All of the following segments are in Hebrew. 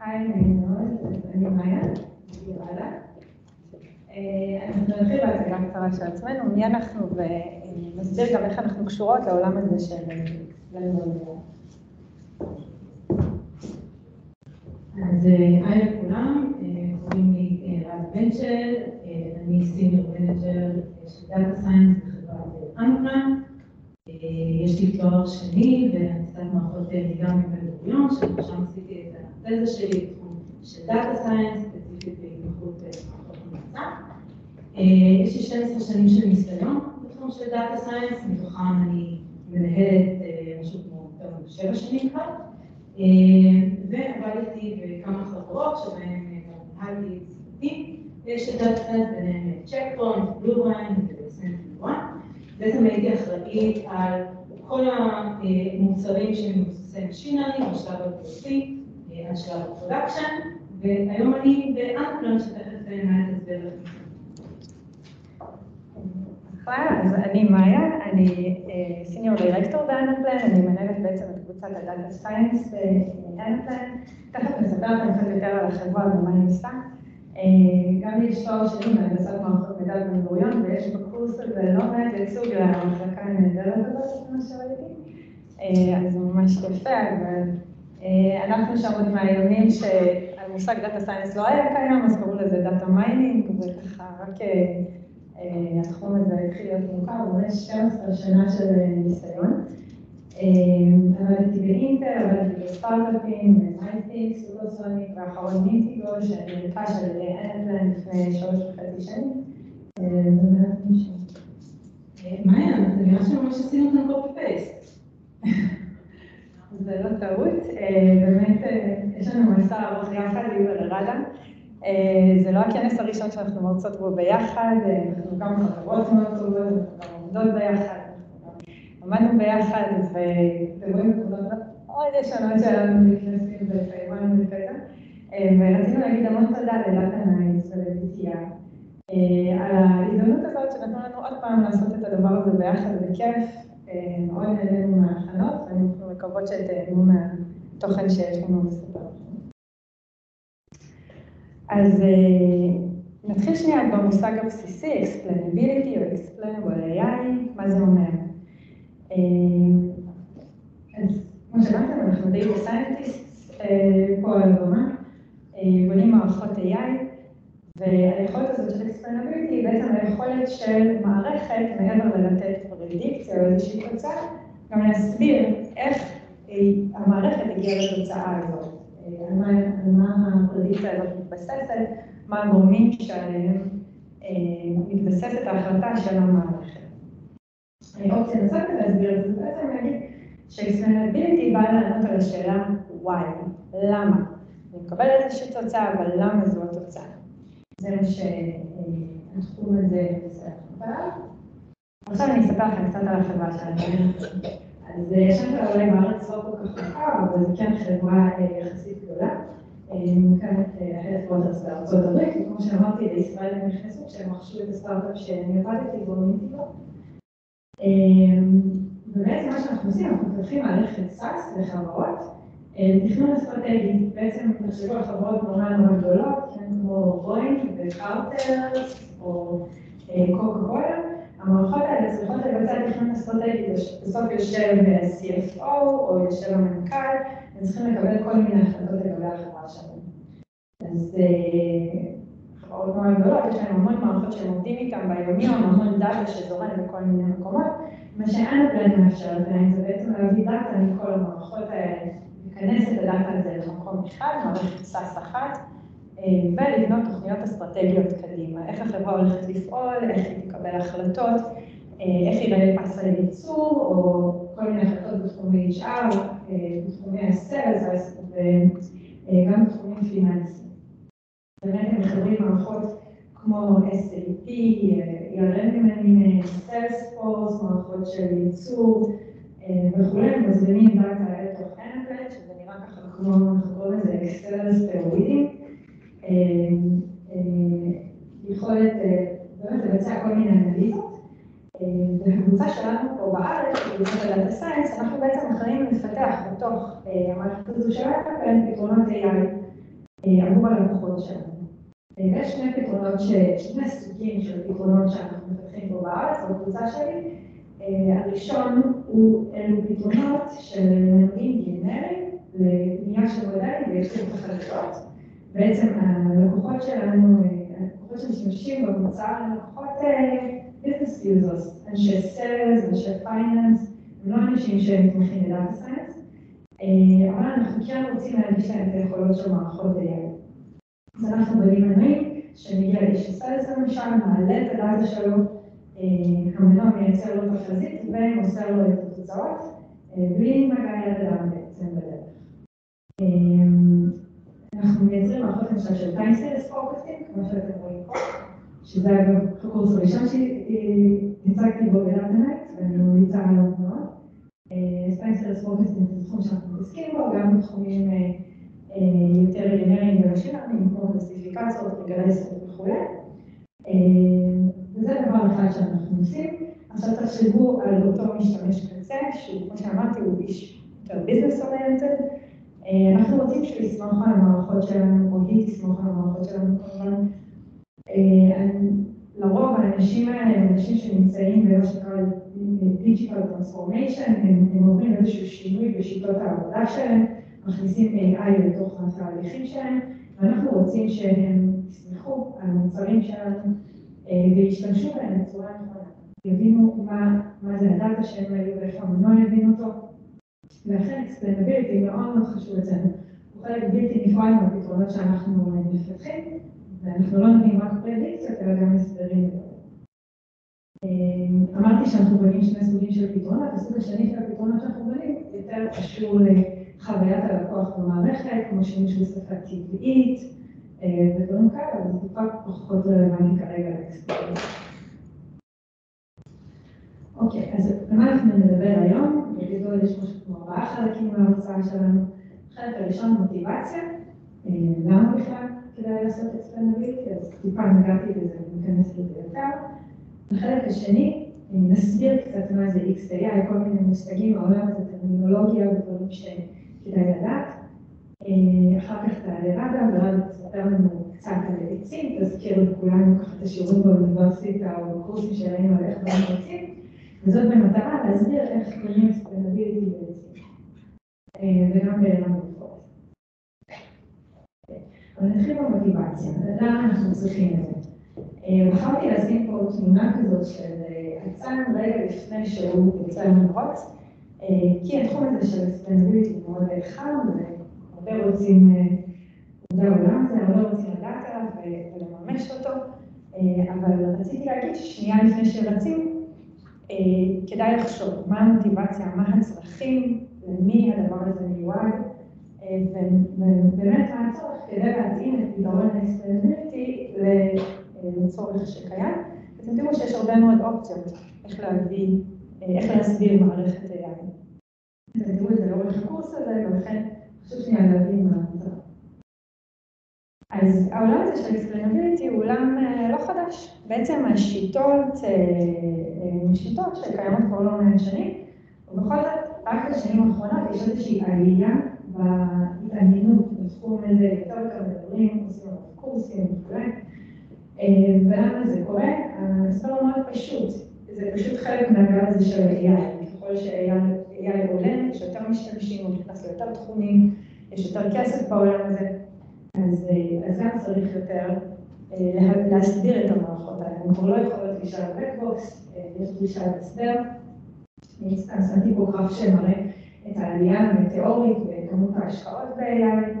היי, נעים מאוד, אני מאיה, רדה. אנחנו נתחיל בהצגה קצרה של עצמנו, מי אנחנו ונסביר גם איך אנחנו קשורות לעולם הזה של. אז היי לכולם, קוראים לי רז בנצ'ל, אני senior manager של data science בחברת אנקרן. יש לי תואר שני בהנדסת מערכות מידע מבן גוריון, שם עשיתי את התזה שלי בתחום של data science, ספציפית בהתמחות מערכות מידע. יש לי 12 שנים של ניסיון בתחום של data science, מתוכם אני מנהלת משהו כמו משבע שנים כבר, ועבדתי בכמה חברות שבהן ניהלתי צוותים של data science, ביניהם Check Point, בלו ו SentinelOne. בעצם הייתי אחראית על כל המוצרים שהם מבוססי Learning, בשלב הפרטי, עד שלב ה production, והיום אני ב Anaplan שתכף מעט אסביר לכם. אז אני מאיה, אני senior director ב Anaplan, אני מנהלת בעצם את קבוצת ה data science ב Anaplan. תכף נספר לכם קצת יותר על החברה ומה היא עושה. גם לי יש תואר שני בהנדסת מערכות מידע בבן גוריון, ויש בקורס הזה לא מעט ייצוג למחלקה הנהדרת הזאת, כמו שראיתי. אז זה ממש יפה, ואנחנו שם עוד מהימים שהמושג data science לא היה קיים, אז קראו לזה data mining, וככה רק התחום הזה התחיל להיות מוכר, ממש 12 שנה של ניסיון. עבדתי באינטל, עבדתי בסטארט-אפים, במייטיקס, Supersonic, ואחרון Mintigo, שנרכש על ידי Anaplan לפני שלוש וחצי שנים. מאיה, זה נראה שממש עשינו כאן copy paste. זה לא טעות, באמת יש לנו מסע ארוך יחד, לי ולרדה. זה לא הכנס הראשון שאנחנו מרצות בו ביחד, אנחנו גם חברות מאוד טובות, אנחנו גם עובדות ביחד, עמדנו ביחד, ואתם רואים תמונות מאוד ישנות שלנו בכנסים בטייוואן וכזה, ורצינו להגיד המון תודה ל DataNights ול-DTI על ההזדמנות הזאת שנתנו לנו עוד פעם לעשות את הדבר הזה ביחד, זה כיף, מאוד נהנינו מההכנות, ואנחנו מקוות שתהנו מהתוכן שיש לנו לספר. אז נתחיל שנייה במושג הבסיסי, Explainability או Explainable AI, מה זה אומר? אז כמו אנחנו Data Scientists פה על הבמה, בונים מערכות AI, והיכולת הזאת של Explainability היא בעצם היכולת של מערכת, מעבר ללתת פרדיקציה או איזושהי תוצאה, גם להסביר איך המערכת הגיעה לתוצאה הזאת, על מה הפרדיקציה הזאת מתבססת, מה הגורמים שעליהם מתבססת ההחלטה של המערכת. אופציה נוספת להסביר את זה, זה בעצם להגיד ש-Explainability באה לענות על השאלה why, למה. אני מקבלת איזושהי תוצאה, אבל למה זו התוצאה? זה מה שהתחום הזה עליו. עכשיו אני אספר לכם קצת על החברה שלנו. אז השם שלה אולי בארץ לא כל כך מוכר, אבל זה כן חברה יחסית גדולה. מוקמת אחרי חברות בארצות הברית, וכמו שאמרתי, לישראל הם נכנסו כשהם רכשו את הסטארט-אפ שאני עבדתי בו. ובעצם מה שאנחנו עושים, אנחנו מפתחים מערכת SaaS לחברות, תכנון אסטרטגי, בעצם תחשבו על חברות נורא נורא גדולות, כמו Boeing וקארטרס או Coca-Cola, המערכות האלה צריכות לבצע תכנון אסטרטגי, בסוף יושב CFO או יושב המנכ"ל, הם צריכים לקבל כל מיני החלטות לגבי החברה שלהם. אז מאוד גדולות, יש להם המון מערכות שהם עובדים איתן ביומיום, המון דאטה שזורם בכל מיני מקומות, מה ש Anaplan מאפשרת להם זה בעצם להביא דאטה מכל המערכות האלה, לכנס את הדאטה הזה למקום אחד, מערכת SaaS אחת, ולבנות תוכניות אסטרטגיות קדימה, איך החברה הולכת לפעול, איך היא תקבל החלטות, איך ייראה פס הייצור, או כל מיני החלטות בתחומי HR, בתחומי ה-Sales וגם בתחומים פיננסיים. באמת הם מחברים מערכות כמו SAP, ERM למיניהם, Salesforce, מערכות של ייצור וכולי, הם מזמינים דאטה לתוך Anaplan, שזה נראה ככה כמו, אנחנו קוראים לזה Excel סטרואידים, יכולת באמת לבצע כל מיני אנליזות, והקבוצה שלנו פה בארץ, קבוצת ה data science, אנחנו בעצם מתכננים לפתח בתוך המערכת הזו של Anaplan פתרונות AI עבור הלקוחות שלנו. ויש שני פתרונות, שני סוגים של פתרונות שאנחנו מפתחים פה בארץ, בקבוצה שלי. הראשון הוא אלו פתרונות של מנועים גנריים לבנייה של מודלים ויצירת החלטות. בעצם הלקוחות שלנו, הלקוחות שמשתמשים במוצר, הם לקוחות business users, אנשי sales, אנשי finance, הם לא אנשים שמתמחים בדאטה סיינס, אבל אנחנו כן רוצים להנגיש להם את היכולות של מערכות AI. אז אנחנו בונים מנועים, שמגיע לאיש ה sales למשל, מעלה את הדאטה שלו, המנוע מייצר לו את החזית ומוסר לו את התוצאות, בלי מגע יד אדם בעצם בדרך. אנחנו מייצרים מערכות למשל של series forecasting, כמו שאתם רואים פה, שזה אגב הקורס הראשון שהצגתי בו ב DataNights, ואני ממליצה עליו מאוד. Series forecasting זה תחום שאנחנו מתעסקים בו, גם בתחומים יותר גנריים ומשלמים, כמו קלסיפיקציות, רגרסיות וכולי. וזה דבר אחד שאנחנו עושים. עכשיו תחשבו על אותו משתמש קצה, שהוא, כמו שאמרתי, הוא איש יותר business oriented. אנחנו רוצים שהוא יסמוך על המערכות שלנו, או היא תסמוך על המערכות שלנו כמובן. לרוב האנשים האלה הם אנשים שנמצאים במה שנקרא digital transformation, הם עוברים איזשהו שינוי בשיטות העבודה שלהם, מכניסים AI לתוך התהליכים שלהם, ואנחנו רוצים שהם יסמכו על המוצרים שלנו וישתמשו בהם בצורה נכונה, יבינו מה זה הדאטה שהם היו ואיך המנוע יבין אותו. ולכן explainability מאוד מאוד חשוב אצלנו, הוא חלק בלתי נפרד מהפתרונות שאנחנו מפתחים, ואנחנו לא נותנים רק פרדיקציות, אלא גם הסברים. אמרתי שאנחנו בונים שני סוגים של פתרונות, הסוג השני של הפתרונות שאנחנו בונים יותר קשור לחוויית הלקוח במערכת, כמו שימוש בשפה טבעית ודברים כאלה, אבל זה טיפה פחות רלוונטי כרגע לאקספלורציה. אוקיי, אז על מה אנחנו נדבר היום? בגדול יש משהו כמו ארבעה חלקים מההרצאה שלנו. החלק הראשון מוטיבציה, למה בכלל כדאי לעשות explainability, אז טיפה נגעתי בזה, ניכנס לזה יותר. החלק השני, נסביר קצת מה זה XAI, כל מיני מושגים מהעולם הזה, טרמינולוגיה ודברים שכדאי לדעת. אחר כך תעלה ראדה, וראדה תספר לנו קצת על עצים, תזכיר לכולנו ככה את השיעורים באוניברסיטה או בקורסים שראינו על איך בונים עצים, וזאת במטרה להסביר איך בונים explainability בעצים, וגם בעולם הרפואה. אבל נתחיל במוטיבציה, למה אנחנו צריכים את זה? בחרתי לשים פה תמונה כזאת של אצן רגע לפני שהוא יוצא למרוץ, כי התחום הזה של explainability מאוד חם, והרבה רוצים, עובדי העולם הזה, הרבה רוצים לדעת עליו ולממש אותו, אבל רציתי להגיד ששנייה לפני שרצים, כדאי לחשוב מה המוטיבציה, מה הצרכים, למי הדבר הזה מיועד, ובאמת מה הצורך כדי להתאים את פתרון ה-explainability לצורך שקיים. אתם תראו שיש הרבה מאוד אופציות איך להביא, איך להסביר מערכת AI. אתם תראו את זה לאורך הקורס הזה, ולכן חשוב שנייה להבין מה המצב. אז העולם הזה של explainability הוא עולם לא חדש. בעצם השיטות, שיטות שקיימות כבר לא מעט שנים, ובכל זאת, רק בשנים האחרונות יש איזושהי עלייה בהתעניינות בתחום הזה, יותר ויותר מדברים, עושים קורסים וכולי. ולמה זה קורה? ההסבר הוא מאוד פשוט, זה פשוט חלק מהגל הזה של AI. ככל ש-AI עולה, יש יותר משתמשים, הוא נכנס ליותר תחומים, יש יותר כסף בעולם הזה, אז גם צריך יותר להסביר את המערכות האלה. הן כבר לא יכולות להישאר בבלק בוקס, יש דרישה להסבר. אני שמתי פה גרף שמראה את העלייה המטאורית בכמות ההשקעות ב-AI,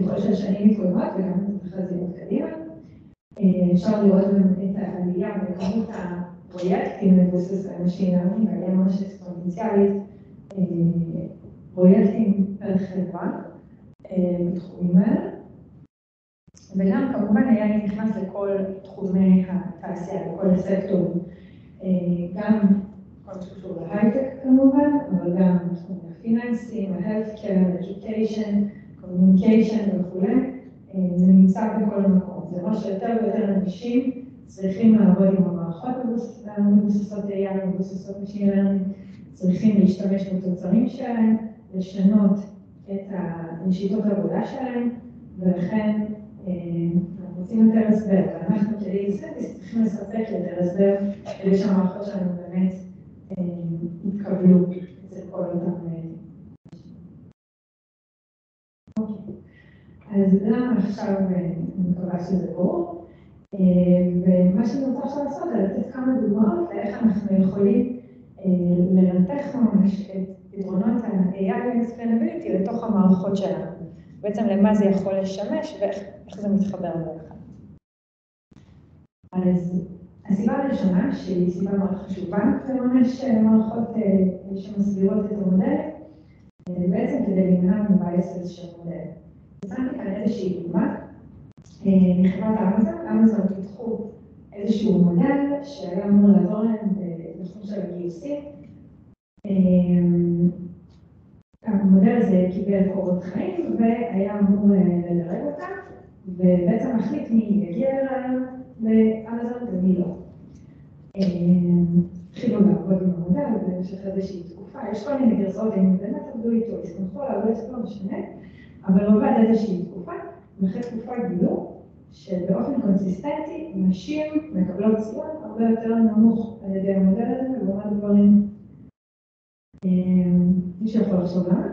ככל שהשנים מתקדמות וגם את התחזיות קדימה. אפשר לראות את העלייה בכמות הפרויקטים מבוססי Machine Learning, העלייה ממש אקספוננציאלית, פרויקטים פר חברה בתחומים האלה. וגם כמובן AI נכנס לכל תחומי התעשייה, לכל הסקטורים, גם כל שקשור להייטק כמובן, אבל גם בתחומי הפיננסים, ה-healthcare, education, communication וכולי, זה נמצא בכל מקום. זה אומר שיותר ויותר אנשים צריכים לעבוד עם המערכות מבוססות AI, מבוססות Machine Learning, צריכים להשתמש בתוצרים שלהם, לשנות את שיטות העבודה שלהם, ולכן אנחנו רוצים יותר הסבר, ואנחנו כדי צריכים לספק יותר הסבר, כדי שהמערכות שלנו באמת יתקבלו אצל כל אותם אז למה עכשיו אני מקווה שזה ברור? ומה שאני רוצה עכשיו לעשות זה לתת כמה דוגמאות לאיך אנחנו יכולים לנתח ממש את פתרונות ה-AI ו-explainability לתוך המערכות שלנו. בעצם למה זה יכול לשמש ואיך זה מתחבר ביחד. אז הסיבה הראשונה, שהיא סיבה מאוד חשובה לממש מערכות שמסבירות את המודל, בעצם כדי להימנע מבייסס של מודל. שמתי כאן איזושהי דוגמה מחברת אמזון, אמזון פיתחו איזשהו מודל שהיה אמור לעזור להם בתחום של הגיוסים. המודל הזה קיבל קורות חיים והיה אמור לדרג אותם, ובעצם להחליט מי יגיע לרעיון באמזון ומי לא. התחילו לעבוד עם המודל במשך איזושהי תקופה, יש כל מיני גרסאות, אם באמת עבדו איתו, הסתמכו עליו, לא משנה, אבל עובד איזושהי תקופה, ואחרי תקופה גילו שבאופן קונסיסטנטי נשים מקבלות ציון הרבה יותר נמוך על ידי המודל הזה לעומת גברים. מישהו יכול לחשוב למה?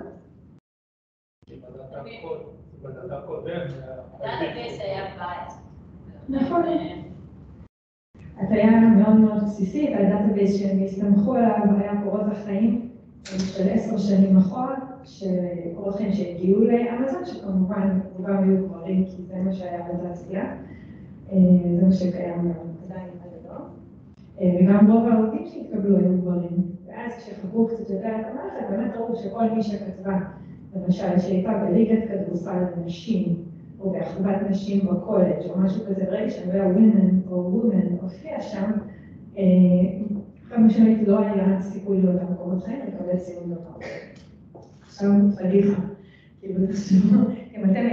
נכון. הטיה מאוד מאוד בסיסית, ה database שהם הסתמכו עליו היה קורות החיים של עשר שנים אחורה, שקורות חיים שהגיעו לאמזון, שכמובן רובם היו גברים, כי זה מה שהיה בתעשייה, זה מה שקיים עדיין עד היום, וגם רוב העובדים שהתקבלו היו גברים, ואז כשחקרו קצת יותר את המערכת, באמת ראו שכל מי שכתבה, למשל שהייתה בליגת כדורסל לנשים, או באחוות נשים בקולג' או משהו כזה, ברגע שהמילה women או women הופיע שם, חד משמעית לא היה סיכוי לאותם מקומות חיים לקבל ציון גבוה. עכשיו פדיחה, כאילו אם אתם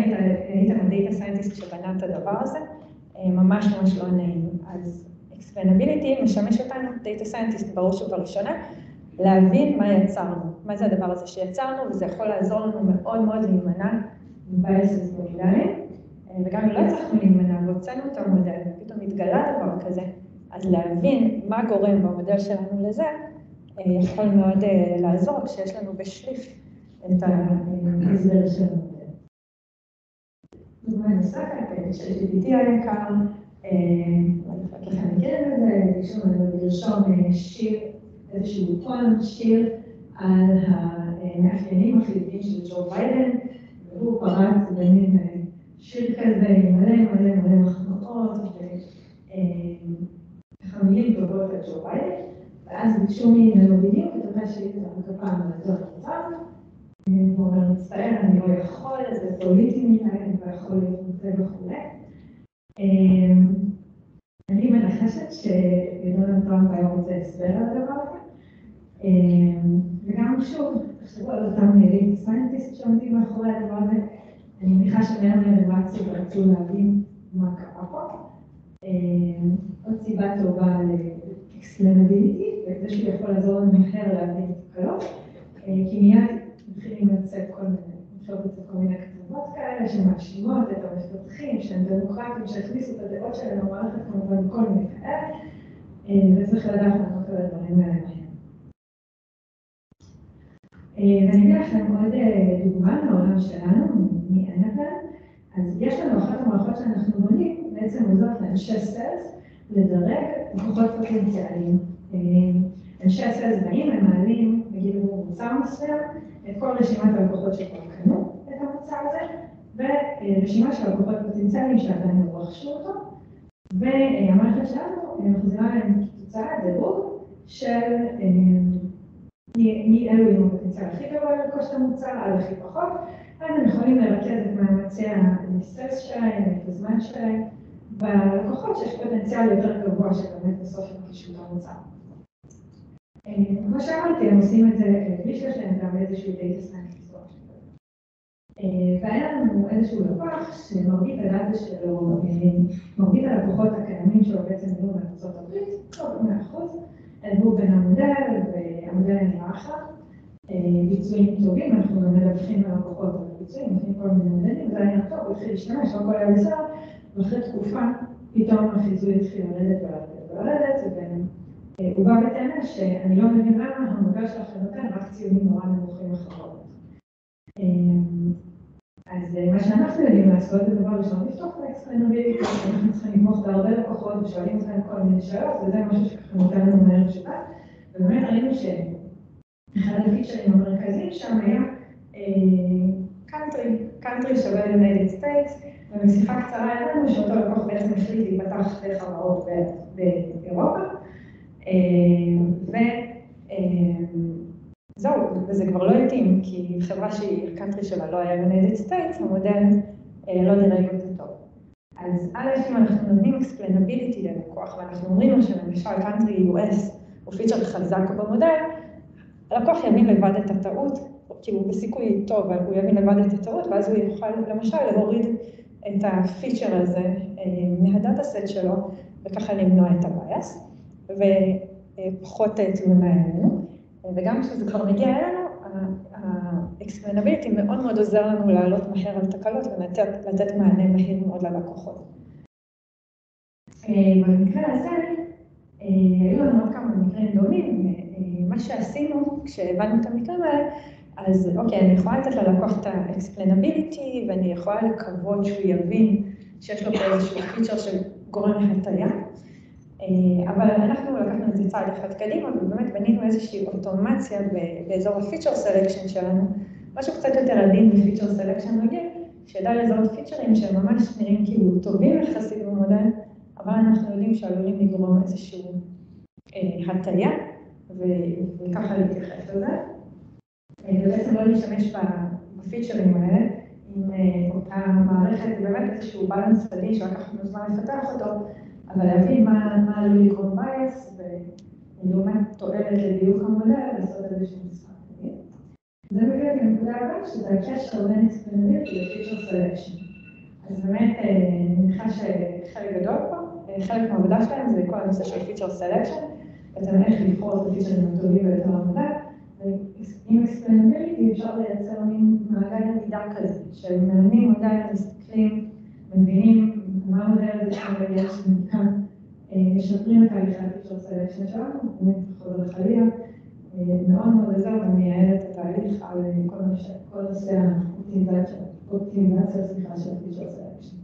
הייתם ה data scientist שבנה את הדבר הזה, ממש ממש לא נעים. אז explainability משמש אותנו, data scientist בראש ובראשונה, להבין מה יצרנו, מה זה הדבר הזה שיצרנו, וזה יכול לעזור לנו מאוד מאוד להימנע מ biases מודיאליים, וגם אם לא הצלחנו להימנע והוצאנו את המודל, ופתאום התגלה דבר כזה, אז להבין מה גורם במודל שלנו לזה, יכול מאוד לעזור כשיש לנו בשליף את ההסבר של המודל. דוגמה נוספת, ש-GPT היקר, ככה מכירה את זה, לרשום שיר, איזשהו טון שיר על המאפיינים החיוביים של ג'ו ביידן, והוא פרץ במין שיר כזה עם מלא מלא מלא מחמאות, וככה מילים טובות על ג'ו ביידן, ואז ביקשו ממנו בדיוק את אותה שאילתה הפעם לעזור והוא אומר, מצטער, אני לא יכול, זה פוליטי מדי, אני לא יכול להתמצא וכולי. אני מנחשת שדונלד טראמפ היה רוצה הסבר על הדבר הזה, וגם שוב, תחשבו על אותם scientist שעומדים מאחורי הדבר הזה, אני מניחה מהר הם רצו להבין מה קרה פה. עוד סיבה טובה ל-explainability, וזה שהוא יכול לעזור לנו מהר להבין את הקלות, כי מיד מתחילים לצאת כל מיני, אפשר לצאת כל מיני כתבות כאלה שמאשימות את המפתחים שהם דמוקרטים שהכניסו את הדעות שלהם למערכת כמובן כל מיני כאלה, וצריך לדעת לענות על הדברים האלה מהר. ואני אביא לכם עוד דוגמה מהעולם שלנו, מאנאפל, אז יש לנו אחת המערכות שאנחנו בונים, בעצם עוזרות לאנשי סיילס לדרג לקוחות פוטנציאליים. אנשי הסיילס באים, הם מעלים, נגיד מוצר מסוים, את כל רשימת הלקוחות שכבר קנו את המוצר הזה, ורשימה של לקוחות פוטנציאליים שעדיין לא רכשו אותו, והמערכת שלנו מחזירה להם תוצאה, דירוג, של מי אלו עם הפוטנציאל הכי גבוה לרכוש את המוצר, על הכי פחות, ואז הם יכולים לרכז את מאמצי ה sales שלהם, את הזמן שלהם, בלקוחות שיש פוטנציאל יותר גבוה שבאמת בסוף ירכשו את המוצר. כמו שאמרתי, הם עושים את זה בלי שיש להם גם איזשהו data scientist. והיה לנו איזשהו לקוח שמרבית הדאטה שלו, מרבית הלקוחות הקיימים שלו בעצם היו בארצות הברית, לא במאה אחוז, עזבו בין המודל והמודל נראה אחלה, ביצועים טובים, אנחנו גם מדווחים ללקוחות על הביצועים, נותנים כל מיני מדדים, זה היה טוב, הוא התחיל להשתמש, הכל היה בסדר, ואחרי תקופה פתאום החיזוי התחיל לרדת ולרדת ולרדת, והוא בא בטענה שאני לא מבין למה המודל שלכם נותן רק ציונים נורא נמוכים לחברות. אז מה שאנחנו יודעים לעשות זה דבר ראשון, לפתוח את ה explainability, אנחנו צריכים לתמוך בהרבה לקוחות ושואלים אותם כל מיני שאלות, וזה משהו שככה נותן לנו מהר תשובה, ובאמת ראינו שאחד ה features המרכזיים שם היה country, country שווה ל United States, ובשיחה קצרה הבנו שאותו לקוח בעצם החליט לפתח שתי חברות באירופה, וזהו, וזה כבר לא התאים, כי חברה שהיא קאנטרי שלה לא היה United States, המודל לא דירג אותה טוב. אז א', אם אנחנו נותנים explainability ללקוח, ואנחנו אומרים לו שלמשל country US הוא feature חזק במודל, הלקוח יבין לבד את הטעות, כאילו בסיכוי טוב, הוא יבין לבד את הטעות, ואז הוא יוכל למשל להוריד את ה feature הזה מה data set שלו, וככה למנוע את ה bias, ופחות תלונה אלינו. וגם כשזה כבר מגיע אלינו, ה explainability מאוד מאוד עוזר לנו לעלות מהר על תקלות ולתת מענה מהיר מאוד ללקוחות. במקרה הזה, היו לנו עוד כמה מקרים דומים, מה שעשינו כשהבנו את המקרים האלה, אז אוקיי, אני יכולה לתת ללקוח את ה explainability, ואני יכולה לקוות שהוא יבין שיש לו פה איזשהו feature שגורם להטיה, אבל אנחנו לקחנו את זה צעד אחד קדימה, ובאמת בנינו איזושהי אוטומציה באזור ה feature selection שלנו, משהו קצת יותר עדין מ feature selection רגיל, שידע לזהות פיצ'רים שהם ממש נראים כאילו טובים יחסית במודל, אבל אנחנו יודעים שעלולים לגרום איזשהו הטיה, וככה להתייחס לזה. ובעצם לא להשתמש בפיצ'רים האלה, עם אותה מערכת, באמת איזשהו בלנס עדין שלקח לנו זמן לפתח אותו, אבל להבין מה עלול לגרום בייס, ולעומת תועלת לדיוק המודל, לעשות איזשהו משחק. זה מביא את הנקודה הבאה, שזה הקשר בין explainability ל feature selection. אז באמת, אני מניחה שחלק גדול פה, חלק מהעבודה שלהם זה כל הנושא של feature selection, בעצם איך לבחור את ה features הטובים ביותר למודל, ועם explainability אפשר לייצר מין מעגל למידה כזה, שמאמנים מודל, מסתכלים, מבינים מה המודל הזה שם יש מכאן, משפרים את תהליכי ה feature selection שלנו, באמת חוזר חלילה, מאוד מאוד עזר ומייעל את התהליך על כל נושא האופטימיזציה, סליחה, של ה feature selection.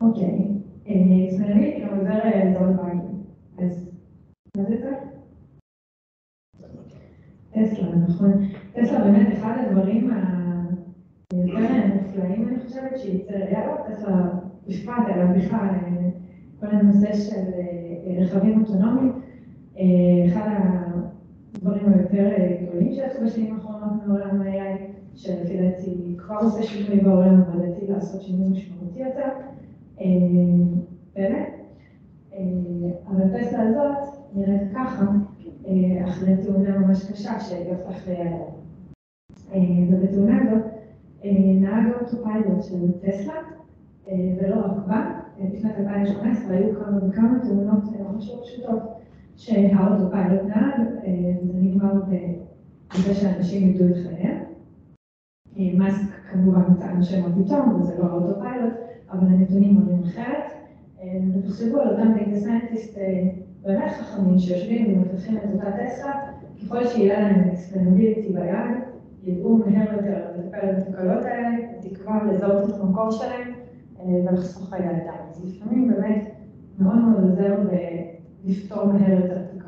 אוקיי, explainability גם עוזר לזהות באגים, אז מה זה זה? טסלה, נכון. טסלה באמת אחד הדברים היותר מופלאים, אני חושבת, שייצר יאללה, טסלה בפרט, אלא בכלל, כל הנושא של רכבים אוטונומיים, אחד הדברים היותר גדולים שעשו בשנים האחרונות מעולם ה-AI, שלפי דעתי כבר עושה שינוי בעולם, אבל לדעתי לעשות שינוי משמעותי יותר, באמת. אבל טסלה הזאת נראית ככה, אחרי תאונה ממש קשה שהגבת אחרי היעלה. ובתאונה הזאת נהג autopilot של טסלה, ולא רק בה, בשנת 2018 היו כמה וכמה תאונות ממש לא פשוטות שה autopilot נהג, וזה נגמר בזה שאנשים איבדו את חייהם. מאסק כמובן טען שמה פתאום, וזה לא ה autopilot, אבל הנתונים מראים אחרת. ותחשבו על אותם data scientists באמת חכמים שיושבים ומפתחים את אותה טסלה, ככל שיהיה להם אקספלנביליטי ביד, ידעו מהר יותר לטפל בתקלות האלה, בתקווה לזהות את המקור שלהם ולחסוך חיי אדם. אז לפעמים באמת מאוד מאוד עוזר לפתור מהר יותר תקלות.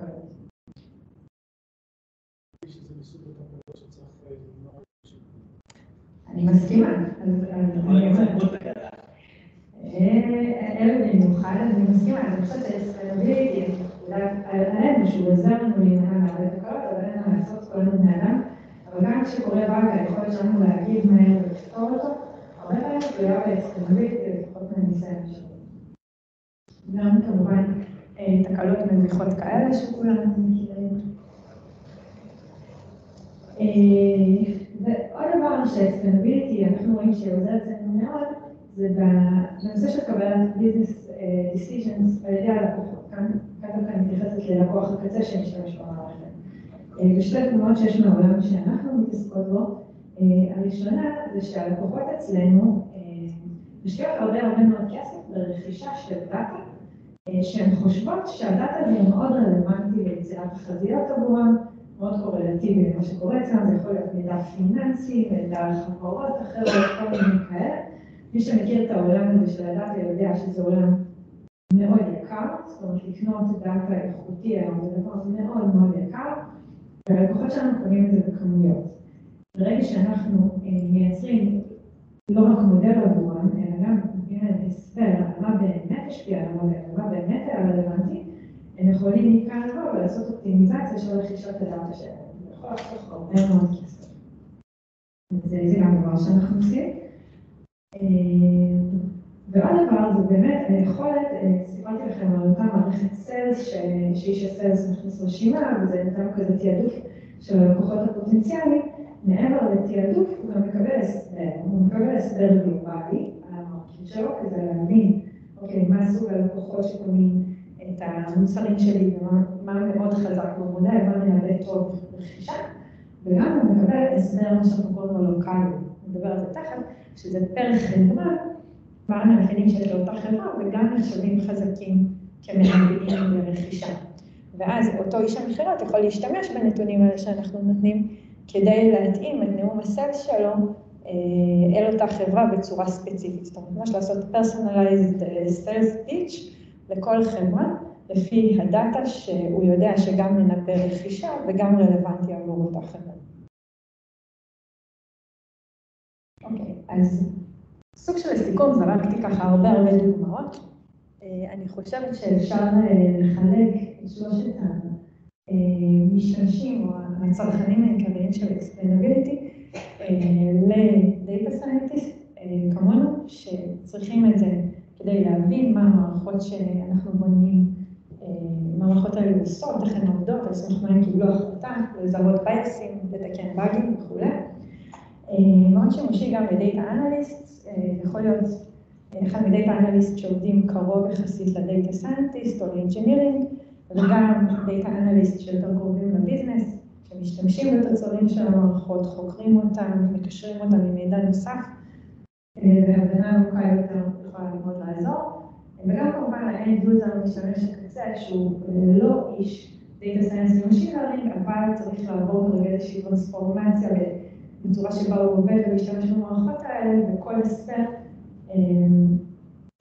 אני מסכימה. אלו במיוחד, אני מסכימה, אני חושבת שאקספלנביליטי, עלינו שהוא עוזר לנו להימנע מהרבה תקלות, אבל אין מה לעשות, כולנו בני אדם, אבל גם כשקורה באג, היכולת שלנו להגיב מהר ולפתור אותו, הרבה פעמים תלויה ב explainability, לפחות מהניסיון שלי. גם כמובן תקלות מביכות כאלה שכולנו מכירים. ועוד דבר ש explainability, אנחנו רואים שעוזר אצלנו מאוד, זה בנושא של קבלת business decisions על ידי הלקוחות. כאן דווקא אני מתייחסת ללקוח הקצה שמשתמש במערכת. ושתי דוגמאות שיש מהעולם שאנחנו מתעסקות בו, הראשונה זה שהלקוחות אצלנו משקיעות הרבה הרבה מאוד כסף ברכישה של דאטה, שהן חושבות שהדאטה הזה מאוד רלוונטי ליצירת תחזיות עבורם, מאוד קורלטיבי למה שקורה אצלם, זה יכול להיות מידע פיננסי, מידע חברות אחרות, כל מיני כאלה. מי שמכיר את העולם הזה של הדאטה יודע שזה עולם מאוד יקר, זאת אומרת לקנות דאטה איכותי היום זה דבר מאוד מאוד יקר, והלקוחות שלנו קונים את זה בכמויות. ברגע שאנחנו מייצרים לא רק מודל עבורם, אלא גם הסבר על מה באמת השפיע על המודל, מה באמת היה רלוונטי, הם יכולים מכאן לבוא ולעשות אופטימיזציה של רכישות הדאטה שלהם. זה יכול לחסוך הרבה מאוד כסף. זה גם דבר שאנחנו עושים. ועוד דבר זה באמת היכולת, סיפרתי לכם על אותה מערכת סיילס, שאיש הסיילס מכניס רשימה, וזה נתן כזה תעדוף של הלקוחות הפוטנציאליים, מעבר לתעדוף הוא גם מקבל הסבר, הוא מקבל הסבר גלובלי על המערכת שלו, כדי להבין, אוקיי, מה סוג הלקוחות שקונים את המוצרים שלי ומה מאוד חזק במודל, מה מנבא טוב ברכישה, וגם הוא מקבל הסבר מה שאנחנו קוראים לו לוקאלי, נדבר על זה תכף, שזה פר חברה, מה המאפיינים שיש לאותה חברה, וגם נחשבים חזקים כמנבאים לרכישה. ואז אותו איש המכירות יכול להשתמש בנתונים האלה שאנחנו נותנים, כדי להתאים את נאום הסיילס שלו אל אותה חברה בצורה ספציפית. זאת אומרת, ממש לעשות personalized sales pitch לכל חברה, לפי הדאטה שהוא יודע שגם מנבא רכישה וגם רלוונטי עבור אותה חברה. אוקיי, אז סוג של סיכום, זרקתי ככה הרבה הרבה דוגמאות. אני חושבת שאפשר לחלק את שלושת המשתמשים או הצרכנים העיקריים של explainability ל data scientists כמונו, שצריכים את זה כדי להבין מה המערכות שאנחנו בונים, מה המערכות האלה עושות, איך הן עובדות, מה הם קיבלו החלטה, לזהות bias ים, לתקן באגים וכולי. מאוד שימושי גם ל data analyst, יכול להיות אחד מ data analyst שעובדים קרוב יחסית ל data scientist או ל engineering, וגם data analyst שיותר קרובים ל business, שמשתמשים בתוצרים של המערכות, חוקרים אותם, מקשרים אותם עם מידע נוסף, והבנה עמוקה יותר יכולה מאוד לעזור. וגם כמובן ה end user משתמש הקצה שהוא לא איש data science ו machine learning, אבל צריך לעבור כרגע איזושהי טרנספורמציה בצורה שבה הוא עובד ולהשתמש במערכות האלה, ו explainability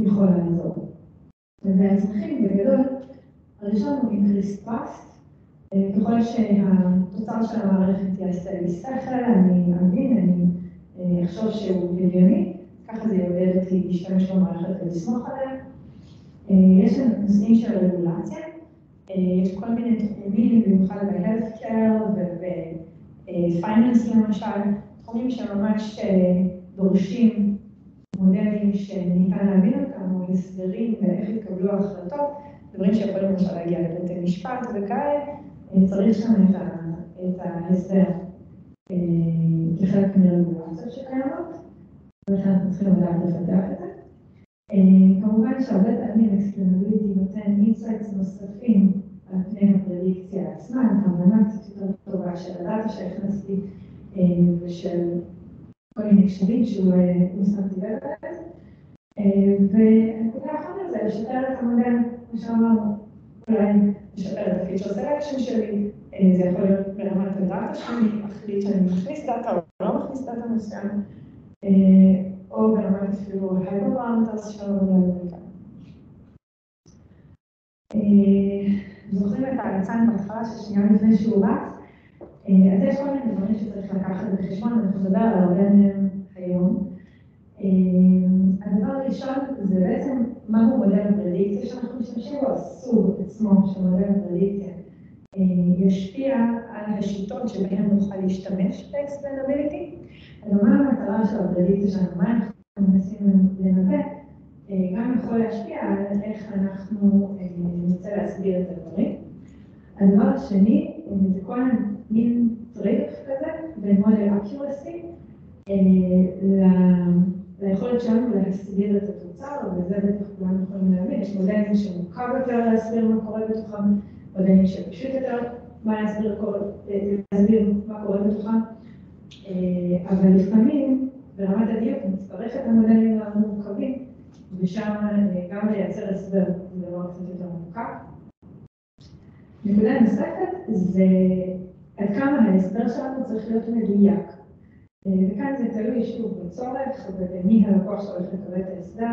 יכול לעזור. והצרכים בגדול, הראשון הוא increased trust, ככל שהתוצר של המערכת יעשה לי שכל, אני אבין, אני אחשוב שהוא הגיוני, ככה זה יעודד אותי להשתמש במערכת ולסמוך עליה. יש לנו נושאים של רגולציה, יש כל מיני תחומים, במיוחד ב-healthcare וב-finance למשל, תחומים שממש דורשים מודלים שניתן להבין אותם, או הסדרים ואיך יתקבלו ההחלטות, דברים שיכולים למשל להגיע לבתי משפט וכאלה, צריך שם את ההסדר כחלק מרגולציות שקיימות, ולכן אנחנו צריכים לדעת לפתח את זה. כמובן שהרבה פעמים explainability נותן insights נוספים על פני הפרדיקציה עצמה, הבנה קצת יותר טובה של הדאטה שהכנסתי ושל כל מיני קשרים שהוא שמתי לב אליהם. והנקודה האחרונה זה לשפר את המודל, כמו שאמרנו, אולי לשפר את ה feature selection שלי, זה יכול להיות ברמת ה data שלי, אחליט שאני מכניס data או לא מכניס data מסוים, או ברמת אפילו hyperparameters של המודל וכאן. זוכרים את ההרצאה בהתחלה ששנייה לפני שהוא רץ? אז יש כל מיני דברים שצריך לקחת בחשבון, אנחנו נדבר על הרבה מהם היום. הדבר הראשון זה בעצם מהו מודל הפרדיקציה שאנחנו משתמשים בו, הסוג עצמו של מודל הפרדיקציה ישפיע על השיטות שבהן נוכל להשתמש ב-explainability, אז מה המטרה של הפרדיקציה שלנו, מה אנחנו מנסים לנבא, גם יכול להשפיע על איך אנחנו נרצה להסביר את הדברים. הדבר השני זה כל מין trade-off כזה בין model accuracy ליכולת שלנו להסביר את התוצר, וזה בטח כולנו יכולים להבין, יש מודלים שמורכב יותר להסביר מה קורה בתוכם, מודלים שפשוט יותר להסביר, להסביר מה קורה בתוכה, אבל לפעמים ברמת הדיוק נצטרך את המודלים המורכבים, ושם גם לייצר הסבר, זה דבר קצת יותר מורכב. נקודה נוספת זה עד כמה ההסבר שלנו צריך להיות מדויק. וכאן זה תלוי שוב בצורך ובמי הלקוח שהולך לקבל את ההסבר.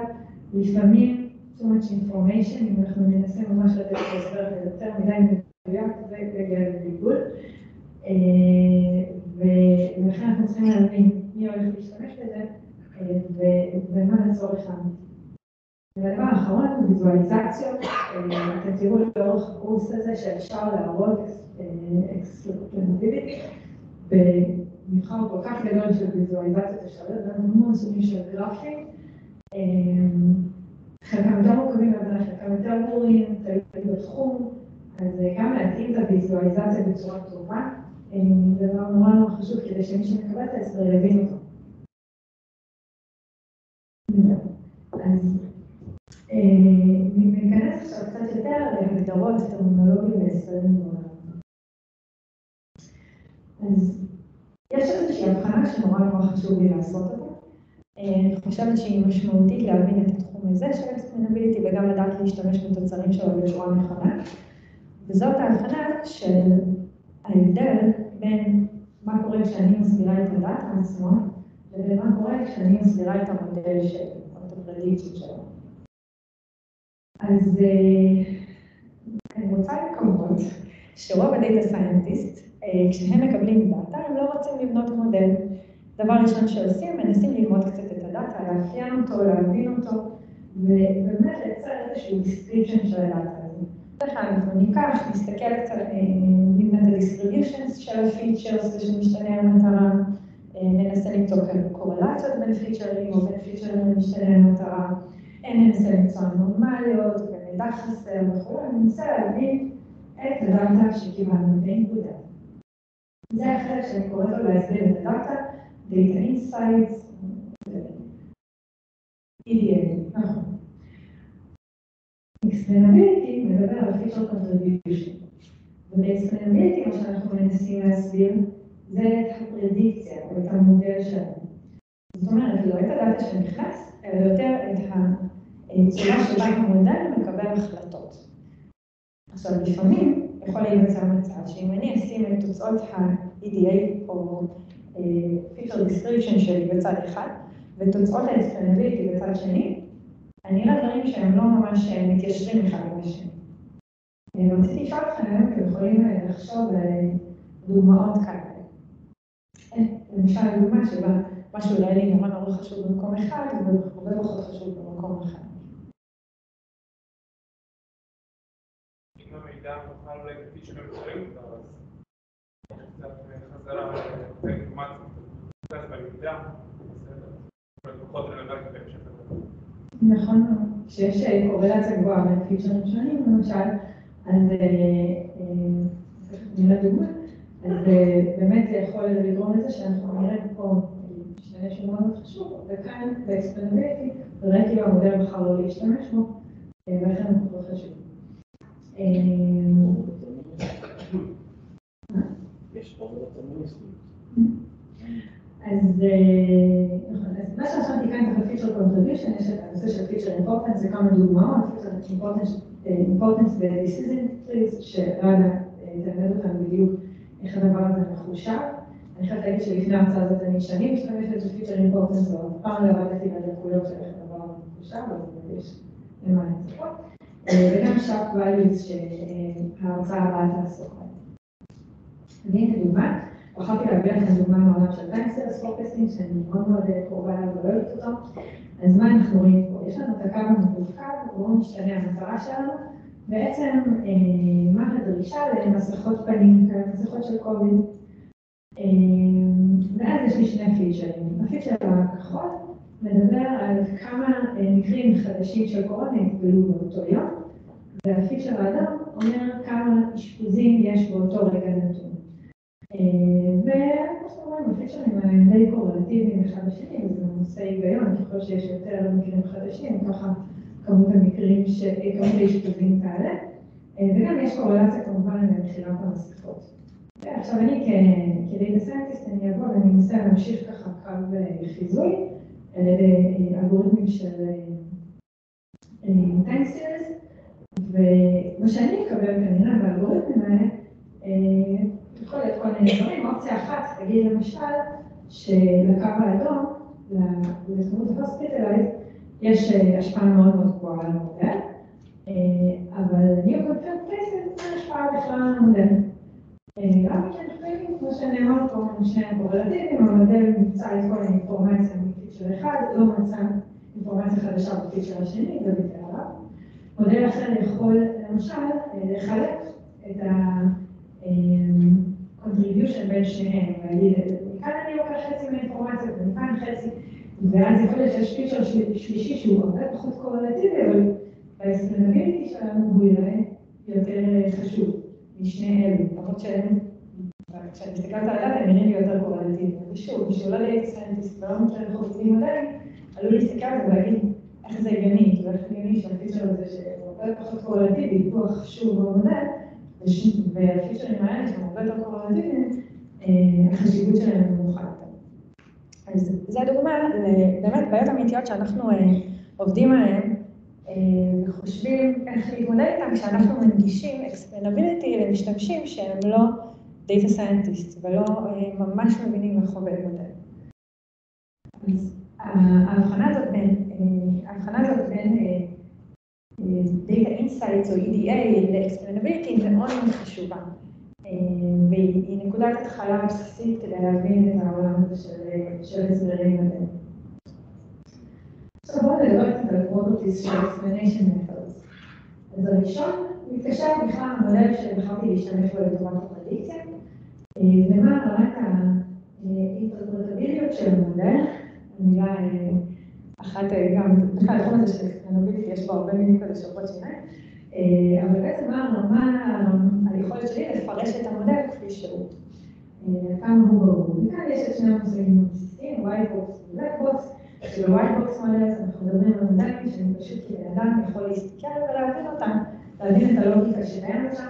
לפעמים too much information, אם אנחנו מנסים ממש לתת את ההסבר ויותר מדי מדויק, זה יגיע לבלבול. ולכן אנחנו צריכים להבין מי הולך להשתמש בזה ומה הצורך האמיתי. והדבר האחרון ויזואליזציות, אתם תראו לאורך הקורס הזה שאפשר להראות אקספלורטיבית, במבחר כל כך גדול של ויזואליזציות אפשריות, והמון סוגים של גרפים, חלקם יותר מורכבים להבנה, חלקם יותר ברורים, תלוי בתחום, אז גם להתאים את הוויזואליזציה בצורה טובה, זה דבר נורא נורא חשוב כדי שמי שמקבל את ההסבר יבין אותו. אז ניכנס עכשיו קצת יותר להגדרות טרמינולוגיים והסברים בעולם. אז יש איזושהי הבחנה שנורא נורא חשוב לי לעשות אותה. אני חושבת שהיא משמעותית להבין את התחום הזה של אקספלנביליטי וגם לדעת להשתמש בתוצרים שלו בצורה נכונה. וזאת ההבחנה של ההבדל בין מה קורה כשאני מסבירה את הדאטה עצמו לבין מה קורה כשאני מסבירה את המודל של, הפרדיקציות שלו. אז אני רוצה לקוות שרוב ה data scientists, כשהם מקבלים data, הם לא רוצים לבנות מודל. דבר ראשון שעושים, מנסים ללמוד קצת את ה data, לאפיין אותו, להבין אותו, ובאמת לייצר איזשהו description של ה data הזה. בדרך כלל אנחנו ניקח, נסתכל קצת, נבנה את ה distributions של ה features ושל משתנה המטרה, ננסה למצוא קורלציות בין פיצ'רים או בין פיצ'רים למשתנה המטרה, ננסה למצוא אנורמליות ומידע חסר וכו', ננסה להבין את הדאטה שקיבלנו בנקודה. זה החלק שאני קוראת לו להסביר את הדאטה, Data Insights, EDA, נכון. Explainability מדבר על Feature Contribution, וב-Explainability מה שאנחנו מנסים להסביר זה את הפרדיקציה או את המודל שלנו. זאת אומרת, לא את הדאטה שנכנס, אלא יותר את הצורה שבה המודל מקבל החלטות. עכשיו, לפעמים יכול להיווצר מצב שאם אני אשים את תוצאות ה-EDA או feature description שלי בצד אחד, ותוצאות ה-explainability בצד שני, אני אראה דברים שהם לא ממש מתיישבים אחד עם השני. רציתי לשאול אתכם היום, כי יכולים לחשוב על דוגמאות כאלה. למשל, דוגמה שבה משהו יראה לי נורא נורא חשוב במקום אחד, והרבה פחות חשוב במקום אחד. אם המידע מוכר אולי כפי שבאמצעים אותה, אז קצת חזרה לאינפורמציה, קצת במידע, בסדר. פחות רלוונטי בהמשך הזה. נכון מאוד, שיש קורלציה גבוהה בין פיצ'רים שונים, למשל, אז נראה דוגמה, אז באמת זה יכול לגרום לזה שאנחנו נראה פה שהוא מאוד חשוב, וכאן נראה כאילו המודל בחר לא להשתמש בו, ולכן הוא פחות חשוב. אז מה שעכשיו תיקנת ב feature contribution, יש את הנושא של feature importance, זה כמה דוגמאות, feature importance ו-decision trees, שראדה תלמד אותנו בדיוק איך הדבר הזה מחושב. אני חייבת להגיד שלפני ההרצאה הזאת אני שנים משתמשת ב feature importance, אבל אף פעם לא עבדתי בדקויות של איך הזה מחושב, אז יש למה לצפות. וגם SHAP values שההרצאה הבאה תעסוק בהם. אני אתן דוגמה. בחרתי להביא לכם דוגמה מהעולם של time series forecasting, שאני מאוד מאוד קרובה אליו ולא יודעת אותו. אז מה אנחנו רואים פה? יש לנו את הקו המקווקו, והוא משתנה המטרה שלנו. בעצם, מה הדרישה למסכות פנים, מסכות של קוביד. ואז יש לי שני פיצ'רים. הפיצ'ר הכחול מדבר על כמה מקרים חדשים של קורונה התגלו באותו יום, והפיצ'ר האדום אומר כמה אשפוזים יש באותו רגע נתון. וכמו שאתם רואים, הפיצ'רים הם די קורלטיביים אחד לשני, וזה נושא היגיון, ככל שיש יותר מקרים חדשים, ככה כמות המקרים, כמות האשפוזים תעלה. וגם יש קורלציה כמובן למכירת המסכות. עכשיו אני כדאטה סיינטיסט, אני אבוא ואני אנסה להמשיך ככה קו חיזוי על ידי אלגוריתמים של time series, ומה שאני מקבל כנראה באלגוריתמים האלה, יכול להיות כל מיני דברים, אופציה אחת, תגיד למשל, שלקו האדום, לכמות ה hospitalized, יש השפעה מאוד מאוד גבוהה על המודל, אבל New Confirmed Cases אין השפעה בכלל על המודל. כי אנחנו כמו שנאמר פה, שניהם קורלטיבים, המודל נמצא את כל האינפורמציה מפיצ'ר של אחד, לא מצא אינפורמציה חדשה בפיצ'ר של השני, וויתר עליו. מודל אחר יכול למשל לחלק את ה-contribution בין שניהם, להגיד, מכאן אני לוקח חצי מהאינפורמציה ומכאן חצי, ואז יכול להיות שיש פיצ'ר שלישי שהוא הרבה פחות קורלטיבי, אבל ב explainability שלנו הוא יראה יותר חשוב משני אלו, למרות שהם, כשאני מסתכלת על ה data הם נראים לי יותר קורלטיביים. ושוב, בשביל זה להיות scientist ולדעת איך עובדים מודלים, עלול להסתכל על זה ולהגיד איך זה הגיוני, כאילו איך הגיוני שהפיצ'ר הזה שהוא הרבה פחות קורלטיבי, הוא חשוב במודל, והפיצ'רים האלה שהם הרבה יותר קורלטיביים, החשיבות שלהם נמוכה יותר. אז זו דוגמה לבאמת בעיות אמיתיות שאנחנו עובדים עליהן וחושבים איך להתמודד איתן כשאנחנו מנגישים explainability למשתמשים שהם לא Data Scientist ולא ממש מבינים איך עובד מודל. אז ההבחנה הזאת בין Data Insights או EDA זה מאוד מאוד חשובה. והיא נקודת התחלה בסיסית כדי להבין את העולם הזה של הסברים האלה. עכשיו בואו נדבר קצת על properties של explanation methods. אז הראשון מתקשר בכלל למודל שבחרתי להשתמש בו לטובת הפרדיקציה, ומה רמת האינטרפרטביליות של המודל, המילה אחת גם, בכלל התחום הזה של explainability יש בו הרבה מילים כאלה שעוברות שיניים, אבל בעצם מה הרמה, היכולת שלי לפרש את המודל כפי שהוא. כמה הוא ברור. וכאן יש את שני המושגים הבסיסיים, white box ו-black box. ב-white box מודל אנחנו מדברים על מודלים שאני פשוט כאדם יכול להסתכל ולהבין אותם, להבין את הלוגיקה שלהם שם,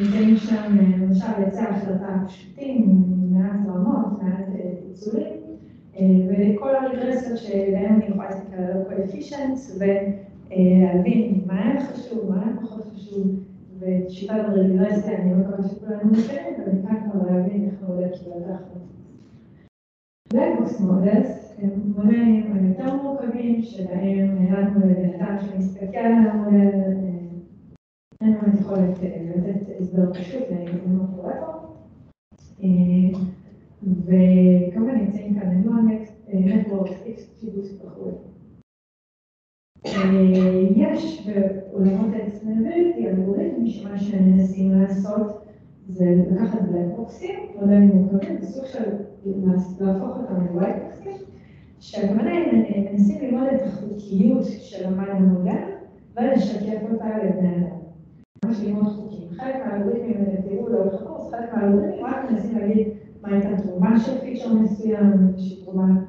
נמצאים שם למשל לייצר החלטה פשוטים, מעט זרמות, מעט פיצולים, וכל הרגרסיות שבהם אני יכולה להסתכל על ה-coefficients ולהבין מה היה חשוב, מה היה פחות חשוב, ושיטת הרגרסיה, אני מקווה שכולנו מכירים, ומכאן כבר להבין איך המודל קיבל את ההחלטות. black box models מודלים היותר מורכבים, שבהם לנו אדם שמסתכל על המודל, אין לנו יכולת לתת הסבר פשוט למה קורה פה. וכמובן נמצאים כאן networks, XGBoost וכו'. יש בעולמות ה-explainability אלגוריתמים שמה שהם מנסים לעשות זה לקחת black boxים, מודלים מורכבים, בסוג של להפוך אותם ל-white boxים, שהכוונה הם מנסים ללמוד את החוקיות שלמד המודל ולשקף אותה לבני אדם. ממש ללמוד חוקים. חלק מהאלגוריתמים, תראו לאורך הקורס, חלק מהאלגוריתמים רק מנסים להגיד מה הייתה התרומה של פיצ'ר מסוים, איזושהי תרומה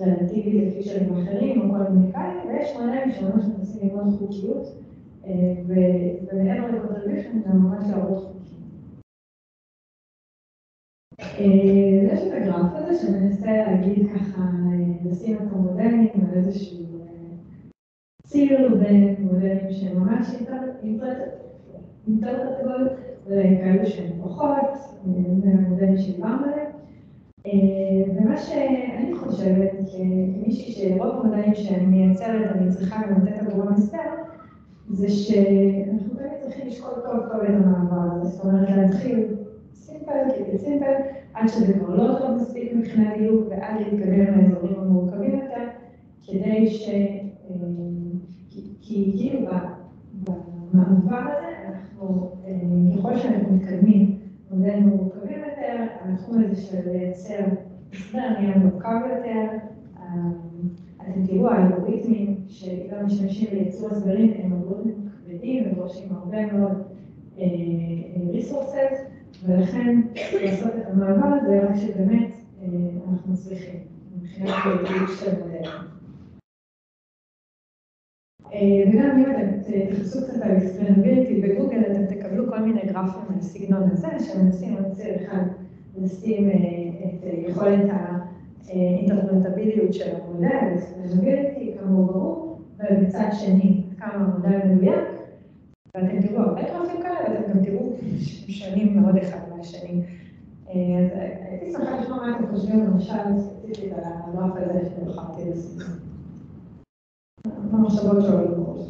רלטיבית לפיצ'רים אחרים או כל מיני כאלה, ויש מודלים שממש מנסים ללמוד חוקיות, ומעבר ל contribution גם ממש להראות חוקים. יש את הגרף הזה שמנסה להגיד ככה, לשים את המודלים על איזשהו ציר בין מודלים שהם ממש אינטרפרטבול וכאלה שהם פחות, מודלים שדיברנו עליהם. ומה שאני חושבת, כמישהי שרוב המודלים שאני מייצרת, אני צריכה גם לתת עבורם הסבר, זה שאנחנו באמת צריכים לשקול טוב טוב את המעבר הזה, זאת אומרת להתחיל סימפל, כאילו סימפל, עד שזה כבר לא טוב מספיק מבחינת דיוק, ועד להתקדם לאזורים המורכבים יותר, כדי ש... כי כאילו במעבר הזה, אנחנו, ככל שאנחנו מתקדמים מודלים מורכבים יותר, התחום הזה של לייצר הסבר נהיה מורכב יותר, אתם תראו, האלגוריתמים שגם משתמשים לייצור הסברים הם אלגוריתמים כבדים, הם דורשים הרבה מאוד resources, ולכן לעשות את המעבר הזה רק שבאמת אנחנו צריכים, מבחינת דיוק של מודלים. וגם אם אתם תחפשו קצת על אקספלנביליטי בגוגל, אתם תקבלו כל מיני גרפים מהסגנון הזה, שמנסים לציר אחד, לשים את יכולת האינטרפרטביליות של המודל, אקספלנביליטי, כמה הוא ברור, ובצד שני, כמה המודל מדויק, ואתם תראו הרבה גרפים כאלה, ואתם גם תראו שונים מאוד אחד מהשני. אז הייתי שמחה לשמוע מה אתם חושבים למשל ספציפית על הגרף הזה שבחרתי לשים. מה המחשבות שעולות בראש?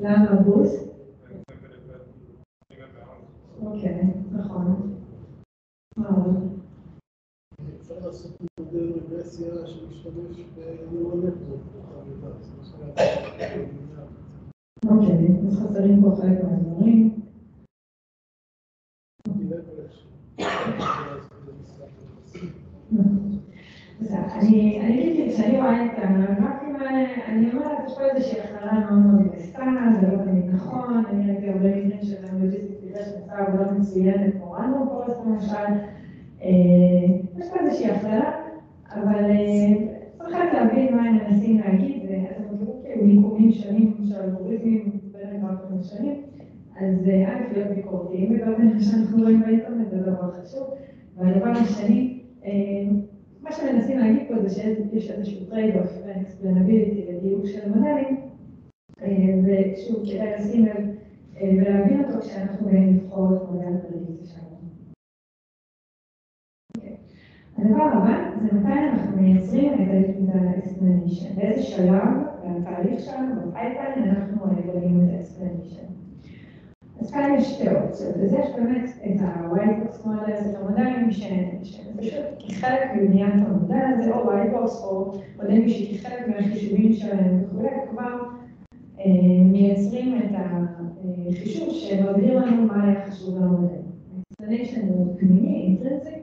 למה בוסט? אוקיי, נכון. מה עוד? אפשר לעשות מודל רגרסיה שמשתמש בניהול נטוורק. אוקיי, אז חסרים פה חלק מהדברים. אני אגיד כשאני רואה את הגרפים האלה, אני אומרת, יש פה איזושהי הכללה מאוד מאוד גסה, זה לא תמיד נכון, אני ראיתי הרבה מקרים של לוגיסטיק בגלל שעשה עבודה מצוינת, כמו רנו פורס למשל, יש פה איזושהי הכללה, אבל צריך רק להבין מה הם מנסים להגיד, ואתם תראו כאילו מיקומים שונים של אלגוריתמים בין הגרפים השונים, אז א' להיות ביקורתיים לגבי מה שאנחנו רואים באינטרנט, זה דבר חשוב, והדבר השני, מה שמנסים להגיד פה זה שיש איזשהו trade-off בין explainability לדיוק של מודלים, ושוב, כדאי לשים לב ולהבין אותו כשאנחנו באים לבחור את מודל הפרדיקציה שלנו. הדבר הבא זה מתי אנחנו מייצרים את ה explanation, באיזה שלב בתהליך שלנו, ב pipeline, אנחנו בונים את ה explanation. אז כאן יש שתי אופציות, אז יש באמת את ה-white box models, את המודלים שהם פשוט כחלק מבניית המודל הזה, או white box או מודלים שכחלק מהחישובים שלהם וכולי, כבר מייצרים את החישוב שמגדיר לנו מה היה חשוב למודל. ה-explanation הוא פנימי, intrinsic,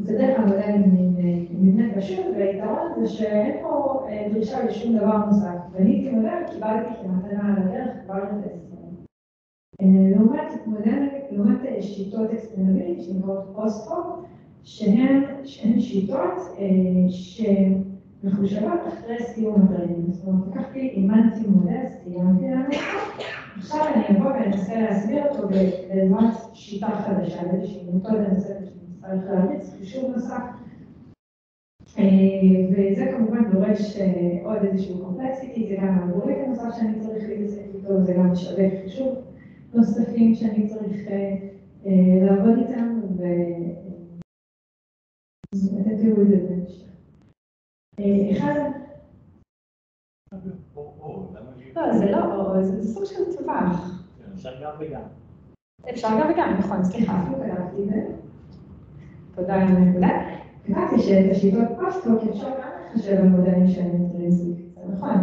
זה דרך המודל עם מבנה פשוט, והיתרון זה שאין פה דרישה לשום דבר נוסף. בניתי מודל, קיבלתי כמתנה על הדרך כבר את. לעומת מודל, לעומת שיטות explainability שנקראות post-hoc, שהן שיטות שמחושבות אחרי סיום ה training. זאת אומרת, לקחתי, אימנתי מודל, סיימתי לנו, עכשיו אני אבוא ואנסה להסביר אותו בעזרת שיטה חדשה, איזושהי מתודה נוספת שנצטרך להריץ, חישוב נוסף. וזה כמובן דורש עוד איזשהו קומפלקסיטי, זה גם אלגוריתם נוסף שאני צריך להתעסק איתו, זה גם משאבי חישוב. נוספים שאני צריך לעבוד איתם, ואתם תראו את זה בהמשך. אחד... לא, זה לא, זה סוג של טווח. אפשר גם וגם. אפשר גם וגם, נכון, סליחה, אפילו כתבתי את זה. תודה על הנקודה. כתבתי שאת השיטות post-hoc אפשר גם לחשב על מודלים שהם intrinsic, זה נכון.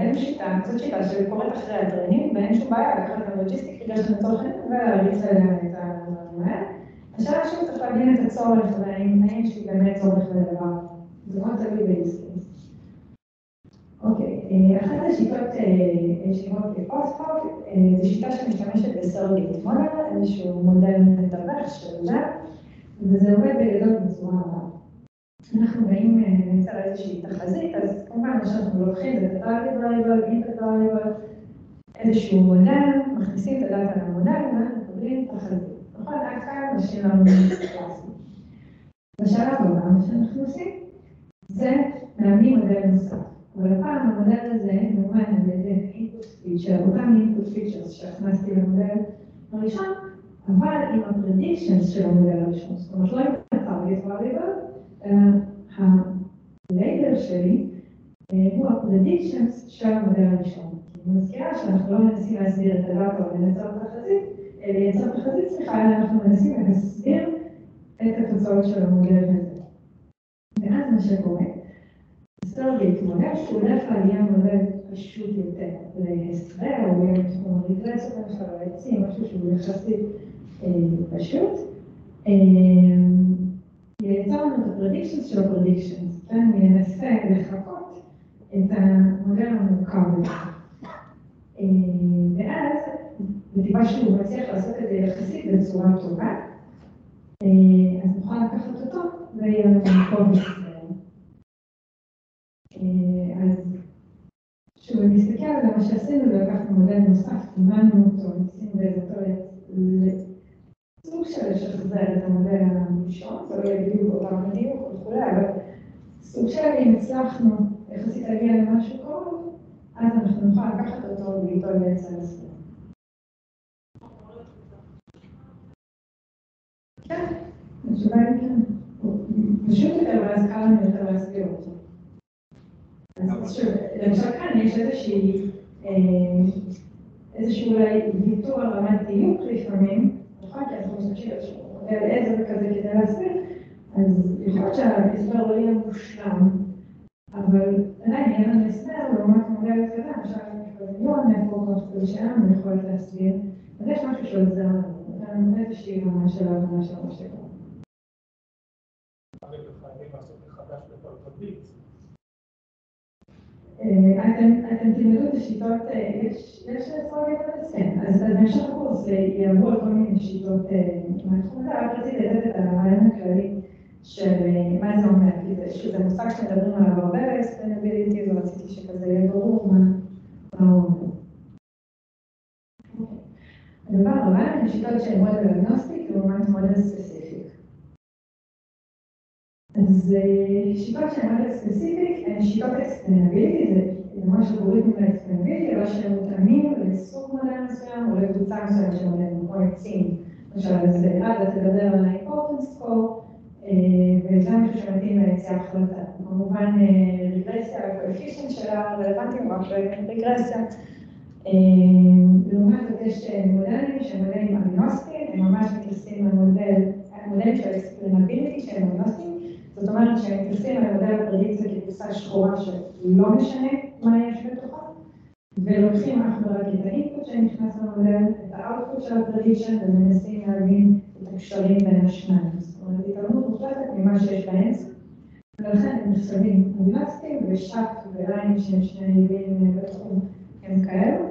אין שיטה, זאת שיטה שקורית אחרי ה training, ואין שום בעיה לקחת את ה logistic regression לצורך העניין ולהריץ עליה את הדברים האלה. השאלה שוב צריך להבין את הצורך והאם יש לי באמת צורך לדבר. זה מאוד תלוי ב instance. אוקיי, אחת השיטות שנקראות כ post-hoc, זו שיטה שמשתמשת ב surrogate model, איזשהו מודל מתווך של זה, וזה עובד בגדול בצורה רבה. אנחנו באים לייצר איזושהי תחזית, אז כמובן מה שאנחנו לוקחים זה variable, input variable, איזשהו מודל, מכניסים את הדאטה למודל, ואנחנו מקבלים תחזית. נכון, עד כאן משאיר לנו קלאסי. בשלב הבא, מה שאנחנו עושים, זה מאמנים מודל נוסף. אבל הפעם המודל הזה מאומן על ידי input feature, אותם input features שהכנסתי למודל הראשון, אבל עם ה-predictions של המודל הראשון. זאת אומרת, לא עם ה-target variable, ה-label שלי הוא ה-predictions של המודל הראשון. אני מזכירה שאנחנו לא מנסים להסביר את הדאטה או לייצר תחזית, לייצר תחזית, סליחה, אלא אנחנו מנסים להסביר את התוצאות של המודל הזה. ואז מה שקורה, surrogate model שהוא בדרך כלל מודל פשוט יותר להסבר, או יהיה בתחום הרגרסיה למשל, או עצים, משהו שהוא יחסית פשוט. ייצר לנו את הפרדיקשנס של הפרדיקשנס, כן? ינסה לחכות את המודל המורכב הזה. ואז, בטבעה שהוא מצליח לעשות את זה יחסית בצורה טובה, אה, אז נוכל לקחת אותו ויהיה לנו מקום בישראל. אה, אז שוב, אם נסתכל על מה שעשינו זה לקחנו מודל נוסף, אימנו אותו, ניסינו בעזרתו סוג של לשחזר את המודל הראשון, זה לא יהיה בדיוק אותם בדיוק וכולי, אבל סוג של אם הצלחנו יחסית להגיע למשהו קרוב, אז אנחנו נוכל לקחת אותו ואיתו בעצם לספר. כן, התשובה היא כן. פשוט יותר, ואז קל לנו יותר להסביר אותו. אז שוב, למשל כאן יש איזושהי, אה, איזשהו אולי ויתור על רמת דיוק לפעמים, נכון? כי אנחנו משתמשים באיזשהו עזר כזה כדי להסביר, אז יכול להיות שההסבר לא יהיה מושלם, אבל עדיין יהיה לנו הסבר לעומת מודל כזה, למשל אני לא נטוורק כזה שלנו יכולת להסביר, אז יש משהו שעוזר לנו, נותן איזושהי רמה של ההבנה של מה. אתם תלמדו את השיטות, יש סרגל כן, אז בהמשך הקורס יעברו על כל מיני שיטות מהתחום הזה, רק רציתי לתת את הרעיון הכללי של מה זה אומר, כי זה מושג שמדברים עליו הרבה ב-explainability ורציתי שכזה יהיה ברור מה הוא אומר. הדבר הבא, הן שיטות שהן model agnostic לעומת model specific. אז שיטות שהן model specific הן שיטות explainability, זה ממש אלגוריתמים ל-explainability, אבל שהן מותאמים לסוג מודל מסוים או לקבוצה מסוימת של מודלים, כמו עצים. למשל, אז עדה תדבר על ה-importance score, וזה משהו שמתאים לעצי החלטה. כמובן, רגרסיה, ה-coefficient שלה רלוונטיים רק לרגרסיה. לעומת זאת יש מודלים שהם מודלים אגנוסטיים, הם ממש מתייחסים למודל, המודלים של explainability שהם אגנוסטיים, זאת אומרת שהם מתייחסים למודל הפרדיקציה כקופסה שחורה שלא משנה מה יש בתוכה, ולוקחים אך ורק את ה-input שנכנס למודל, את ה-output של ה-prediction, ומנסים להבין את הקשרים בין השניים. זאת אומרת, התעלמות מוחלטת ממה שיש באמצע, ולכן הם נחשבים אגנוסטיים, ושאפ וליין שהם שני ניבים בתחום הם כאלו.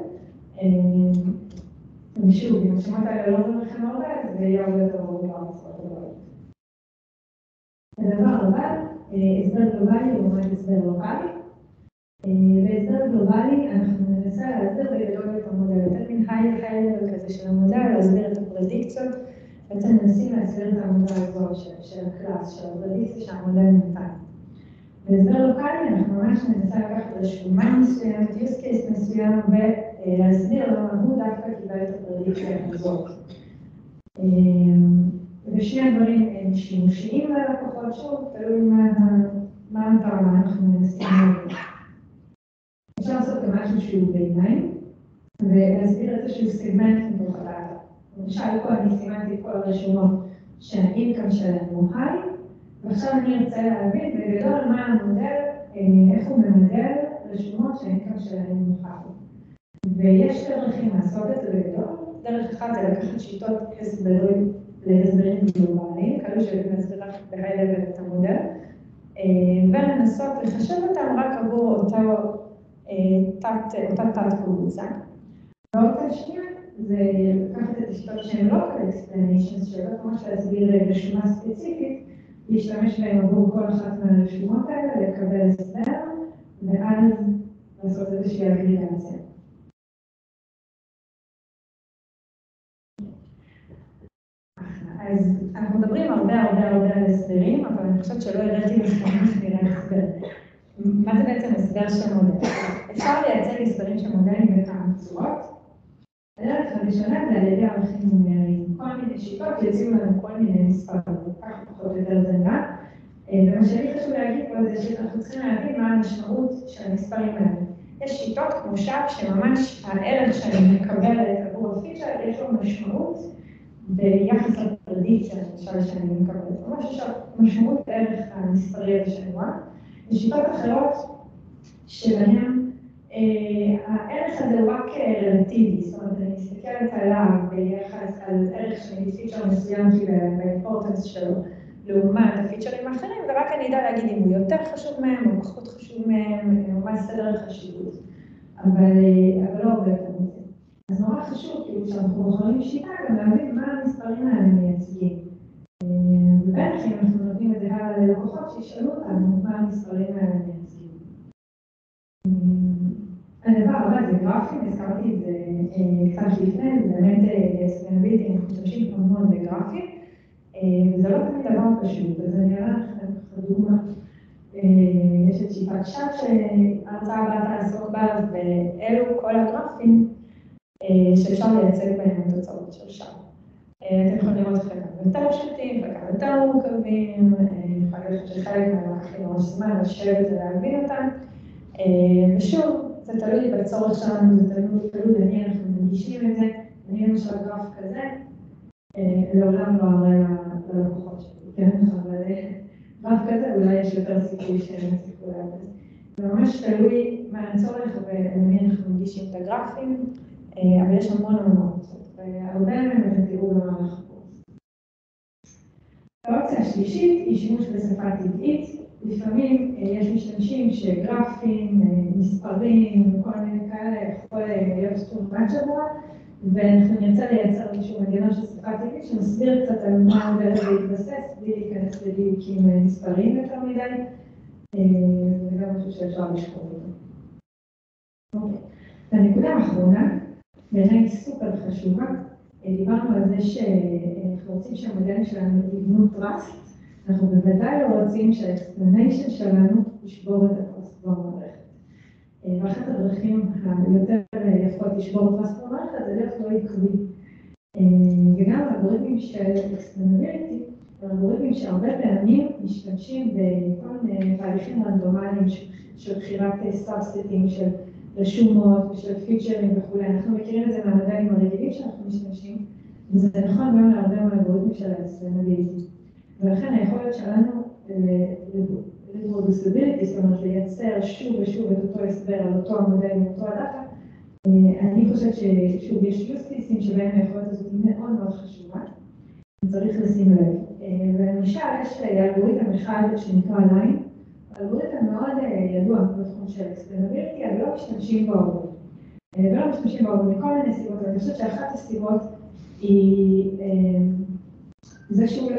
ושוב, אם השמות האלה לא לכם הרבה, זה יהיה הרבה יותר ברור. הדבר הבא, הסבר גלובלי לעומת הסבר לוקאלי. בהסבר גלובלי אנחנו ננסה להסביר בגדול את המודל, יותר מן היי-היילר כזה של המודל, להסביר את הפרדיקציות, בעצם מנסים להסביר את המודל הזו של הקלאס, של הפרדיקציה שהמודל נתן. בהסבר לוקאלי אנחנו ממש ננסה לקחת איזשהו מים מסוים, use case מסוים, ולהסביר למה הוא דווקא קיבל את הפרדיקציה הזאת. ושני הדברים הם שימושיים ללקוחות, שוב, תלוי מה המטרה אנחנו מנסים להגיד. אפשר לעשות גם משהו שהוא ביניים, ולהסביר איזשהו סגמנט מתוך. למשל, פה אני סימנתי את כל הרשומות שהאינקאם שלהם הוא היי, ועכשיו אני ארצה להבין בגדול מה המודל, איך הוא ממדל רשומות שהאינקאם שלהם הוא היי. ויש דרכים לעשות את זה בגדול, דרך אחת זה לקחת שיטות הסברים להסברים גלובליים, כאלו שמסביר רק בהיי-לבל את המודל, ולנסות לחשב אותם רק עבור אותו אותה תת-קבוצה. והאופציה השנייה זה לקחת את השיטות שהן לא כאלה explanations, שלא ממש להסביר רשימה ספציפית, להשתמש בהן עבור כל אחת מהרשימות האלה, לקבל הסבר, ואז לעשות איזושהי אגריגציה. אז אנחנו מדברים הרבה הרבה הרבה על הסברים, אבל אני חושבת שלא הראיתי לכם איך נראה הסבר. מה זה בעצם הסבר של מודל? אפשר לייצג הסברים של מודלים בכמה צורות. הדרך הראשונה זה על ידי ערכים נומריים. כל מיני שיטות יציעו לנו כל מיני מספרים, ככה פחות או יותר זה נראה. ומה שלי חשוב להגיד פה זה שאנחנו צריכים להבין מה המשמעות של המספרים האלה. יש שיטות כמו ש"פ שממש הערך שאני מקבלת עבור הפיצ'ר, יש לו משמעות ביחס לפרדיציה, למשל, שאני מקבלת. ממש יש משמעות בערך המספרי הזה שאני רואה. ושיטות אחרות שבהן הערך הזה הוא רק רלטיבי, זאת אומרת, אני מסתכלת עליו ביחס על ערך של פיצ'ר מסוים באימפורטנס שלו, לעומת הפיצ'רים האחרים, ורק אני אדע להגיד אם הוא יותר חשוב מהם או פחות חשוב מהם, או מה סדר החשיבות, אבל לא הרבה יותר מזה. אז נורא חשוב, כאילו, כשאנחנו בוחרים שיטה, גם להבין מה המספרים האלה מייצגים. ובטח אם אנחנו נותנים את זה הלאה ללקוחות, שישאלו אותנו מה המספרים האלה מייצגים. הדבר הבא זה גרפים, הזכרתי את זה קצת לפני, זה באמת סטנביטי, אנחנו משתמשים המון בגרפים, וזה לא תמיד דבר פשוט, אז אני אראה לכם דוגמה. יש את שיטת שעת שההרצאה הבאה תעסוק בה, ואלו כל הגרפים שאפשר לייצג בהם את התוצאות של שעת. אתם יכולים לראות חלק יותר פשוטים וכמה יותר מורכבים, אני יכולה להגיד שחלק מהם לקחים ממש זמן לשבת ולהבין אותם, ושוב, זה תלוי בצורך שלנו, זה תלוי למי אנחנו מנגישים את זה, אני למשל גרף כזה, לעולם לא אראה ללקוחות שלי, כן, אבל גרף כזה אולי יש יותר סיכוי שהם יצליחו להבין. זה ממש תלוי מה הצורך ולמי אנחנו מנגישים את הגרפים, אבל יש המון המון אופציות, והרבה מהם תראו במהלך הקורס. האופציה השלישית היא שימוש בשפה טבעית, לפעמים יש משתמשים שגרפים, מספרים וכל מיני כאלה יכול להיות much עבורם, ואנחנו נרצה לייצר איזשהו מנגנון של שפה טבעית שמסביר קצת על מה המודל הזה יתבסס, בלי להיכנס לדיוקים מספריים יותר מדי, וזה גם משהו שאפשר לשקול אותו. אוקיי, והנקודה האחרונה, בעיניי סופר חשובה, דיברנו על זה שאנחנו רוצים שהמודלים שלנו יבנו trust, אנחנו בוודאי לא רוצים שה-explanation שלנו ישבור את הטרסט במערכת. ואחת הדרכים היותר יפות לשבור הטרסט במערכת זה להיות לא עקבי. וגם האלגוריתמים של הם אלגוריתמים שהרבה פעמים משתמשים בכל מיני תהליכים רנדומליים של בחירת סאבסטים, של רשומות ושל פיצ'רים וכולי, אנחנו מכירים את זה מהמודלים הרגילים שאנחנו משתמשים, וזה נכון גם להרבה מהאלגוריתמים של ה-explainability. ולכן היכולת שלנו ל-reproducibility, זאת אומרת לייצר שוב ושוב את אותו הסבר על אותו המודל עם אותו הדאטה, אני חושבת ששוב יש cases שבהם היכולת הזאת מאוד מאוד חשובה, וצריך לשים לב. ולמשל יש אלגוריתם אחד שנקרא line, אלגוריתם מאוד ידוע בתחום של explainability, אבל לא משתמשים בו הרבה. ולא משתמשים בו מכל מיני סיבות, ואני חושבת שאחת הסיבות היא זה שהוא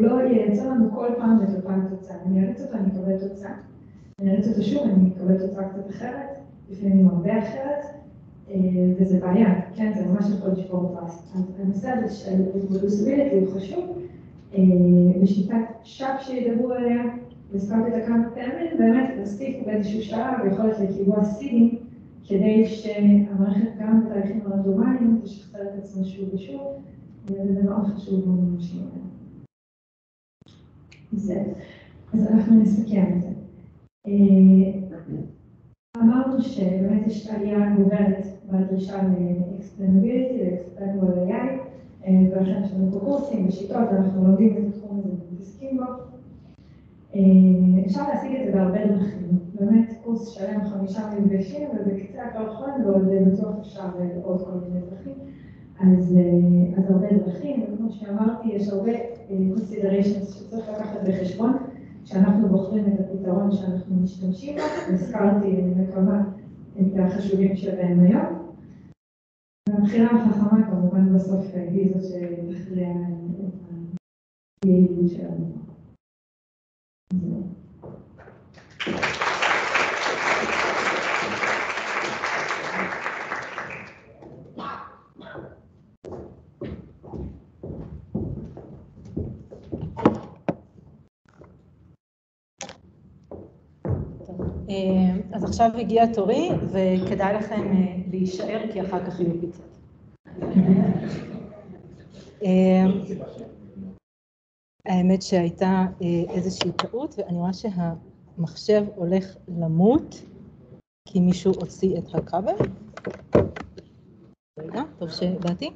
לא ייצר לנו כל פעם את אותה תוצאה. אני אריץ אותו, אני אקבל תוצאה. אני אריץ אותו שוב, אני אקבל תוצאה קצת אחרת, לפעמים הרבה אחרת, וזה בעיה, כן, זה ממש יכול לשבור טראסט. אז הנושא הזה של reproducibility הוא חשוב, בשיטת ש"פ שידברו עליה, והזכרתי אותה כמה פעמים, באמת להוסיף באיזשהו שלב ויכולת לקיבוע סידים, כדי שהמערכת גם בתהליכים הרנדומליים תשחרר את עצמה שוב ושוב. וזה מאוד חשוב במשהו הזה. זה, אז אנחנו נסכם את זה. אמרנו שבאמת יש עלייה גוברת בדרישה ל-explainability, ל-explainable AI, ולכן יש לנו פה קורסים ושיטות, אנחנו לומדים את התחום הזה ומתעסקים בו. אפשר להשיג את זה בהרבה דרכים, באמת קורס שלם חמישה מפגשים, ובקצה הקרחון ועוד בטוח אפשר עוד כל מיני דרכים. אז הרבה דרכים, וכמו שאמרתי, יש הרבה considerations שצריך לקחת בחשבון, כשאנחנו בוחרים את הפתרון שאנחנו משתמשים בו, הזכרתי, אני מקווה, את החשובים שבהם היום. והבחירה החכמה כמובן בסוף היא זאת שתכריע את היעילות שלנו. אז עכשיו הגיע תורי, וכדאי לכם להישאר, כי אחר כך יהיו פיצות. האמת שהייתה איזושהי טעות, ואני רואה שהמחשב הולך למות, כי מישהו הוציא את הכבל. רגע, טוב שבאתי.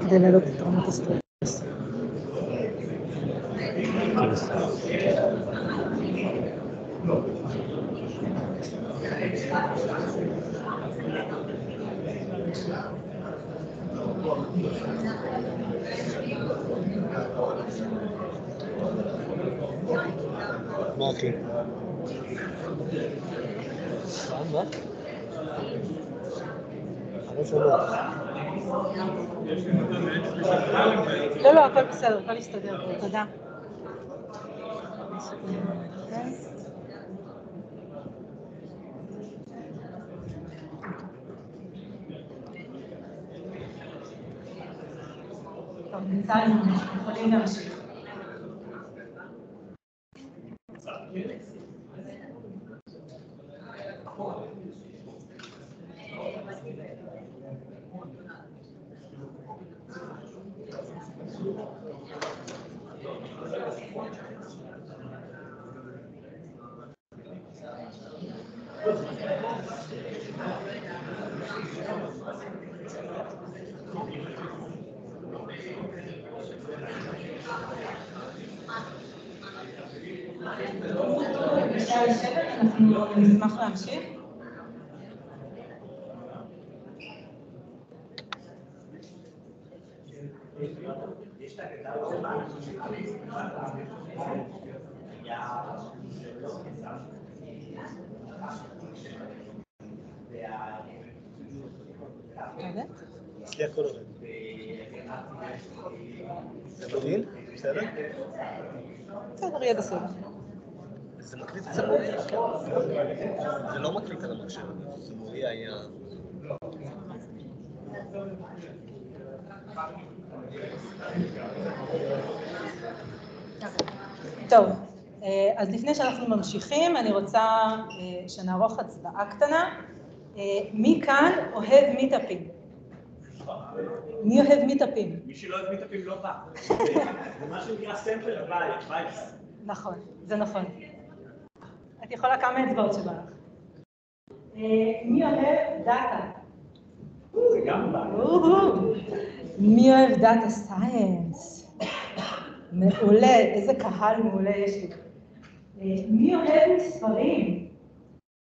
כדי להעלות את רמת הסטרס. מה אחי? מה? אני לא שומע. יש לי נתון מאצלי של אלן, לא, לא, הכל בסדר, הכל יסתדר, תודה. טוב, בינתיים אנחנו יכולים להמשיך. אנחנו נשמח להמשיך. אצלי הכל עובד. זה מודיעין? בסדר? בסדר, יהיה בסדר. זה מקליט אצל מוריה? זה לא מקליט על המחשב, זה מוריה היה... טוב, אה, אז לפני שאנחנו ממשיכים, אני רוצה אה, שנערוך הצבעה קטנה. אה, מי כאן אוהב מיטאפים? מי אוהב מיטאפים? מי שלא אוהב מיטאפים לא בא. זה מה שנקרא sample bias. נכון, זה נכון. את יכולה כמה אצבעות שבא לך. אה, מי אוהב דאטה? זה גם בא. מי אוהב data science? מעולה, איזה קהל מעולה יש לי. אה, מי אוהב מספרים?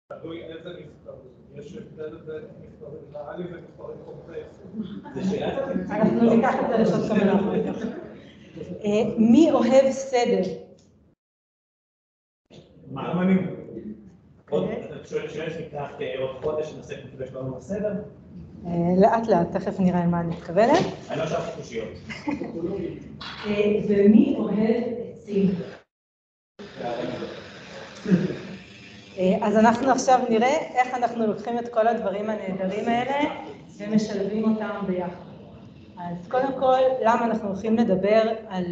תלוי איזה מספר. יש הבדל בין מספרים ריאליים ומספרים קומפלקסיים. אנחנו ניקח את זה לשעות כך. אה, מי אוהב סדר? מה אמנים? עוד, אתה שואל שאלה שניקח אה, עוד חודש נעשה כתבי שלנו בסדר? אה, לאט לאט, תכף נראה למה אני מתכוונת. אני לא שאלתי קושיות. אה, ומי אוהב עצים? אז אנחנו עכשיו נראה איך אנחנו לוקחים את כל הדברים הנהדרים האלה ומשלבים אותם ביחד. אז קודם כל, למה אנחנו הולכים לדבר על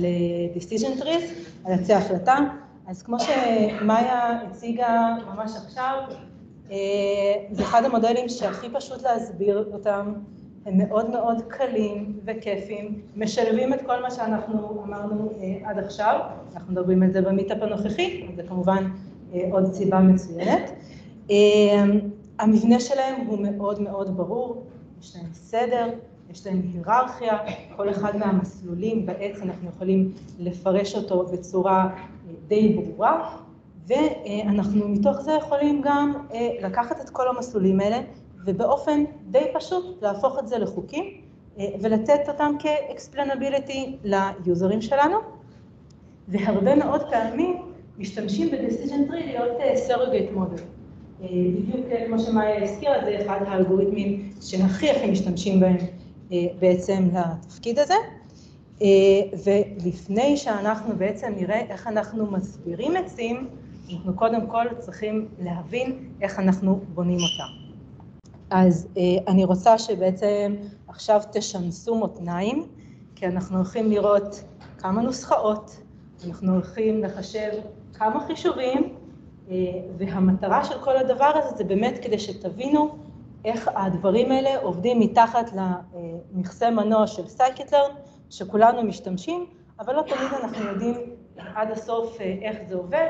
decision trees, על עצי החלטה? אז כמו שמאיה הציגה ממש עכשיו, אה, זה אחד המודלים שהכי פשוט להסביר אותם, הם מאוד מאוד קלים וכיפים, משלבים את כל מה שאנחנו אמרנו אה, עד עכשיו, אנחנו מדברים על זה במיטאפ הנוכחי, זה כמובן אה, עוד סיבה מצוינת. המבנה שלהם הוא מאוד מאוד ברור, יש להם סדר, יש להם היררכיה, כל אחד מהמסלולים בעץ אנחנו יכולים לפרש אותו בצורה די ברורה, ואנחנו מתוך זה יכולים גם אה, לקחת את כל המסלולים האלה ובאופן די פשוט להפוך את זה לחוקים אה, ולתת אותם כ-explainability ליוזרים שלנו, והרבה מאוד פעמים משתמשים ב-decision tree להיות surrogate model. אה, בדיוק כמו שמאיה הזכירה, זה אחד האלגוריתמים שהכי הכי משתמשים בהם אה, בעצם לתפקיד הזה. אה, ולפני שאנחנו בעצם נראה איך אנחנו מסבירים עצים, אנחנו קודם כל צריכים להבין איך אנחנו בונים אותם. אז אני רוצה שבעצם עכשיו תשנסו מותניים, כי אנחנו הולכים לראות כמה נוסחאות, אנחנו הולכים לחשב כמה חישובים, והמטרה של כל הדבר הזה זה באמת כדי שתבינו איך הדברים האלה עובדים מתחת למכסה מנוע של סייקטלר, שכולנו משתמשים, אבל לא תמיד אנחנו יודעים עד הסוף איך זה עובד.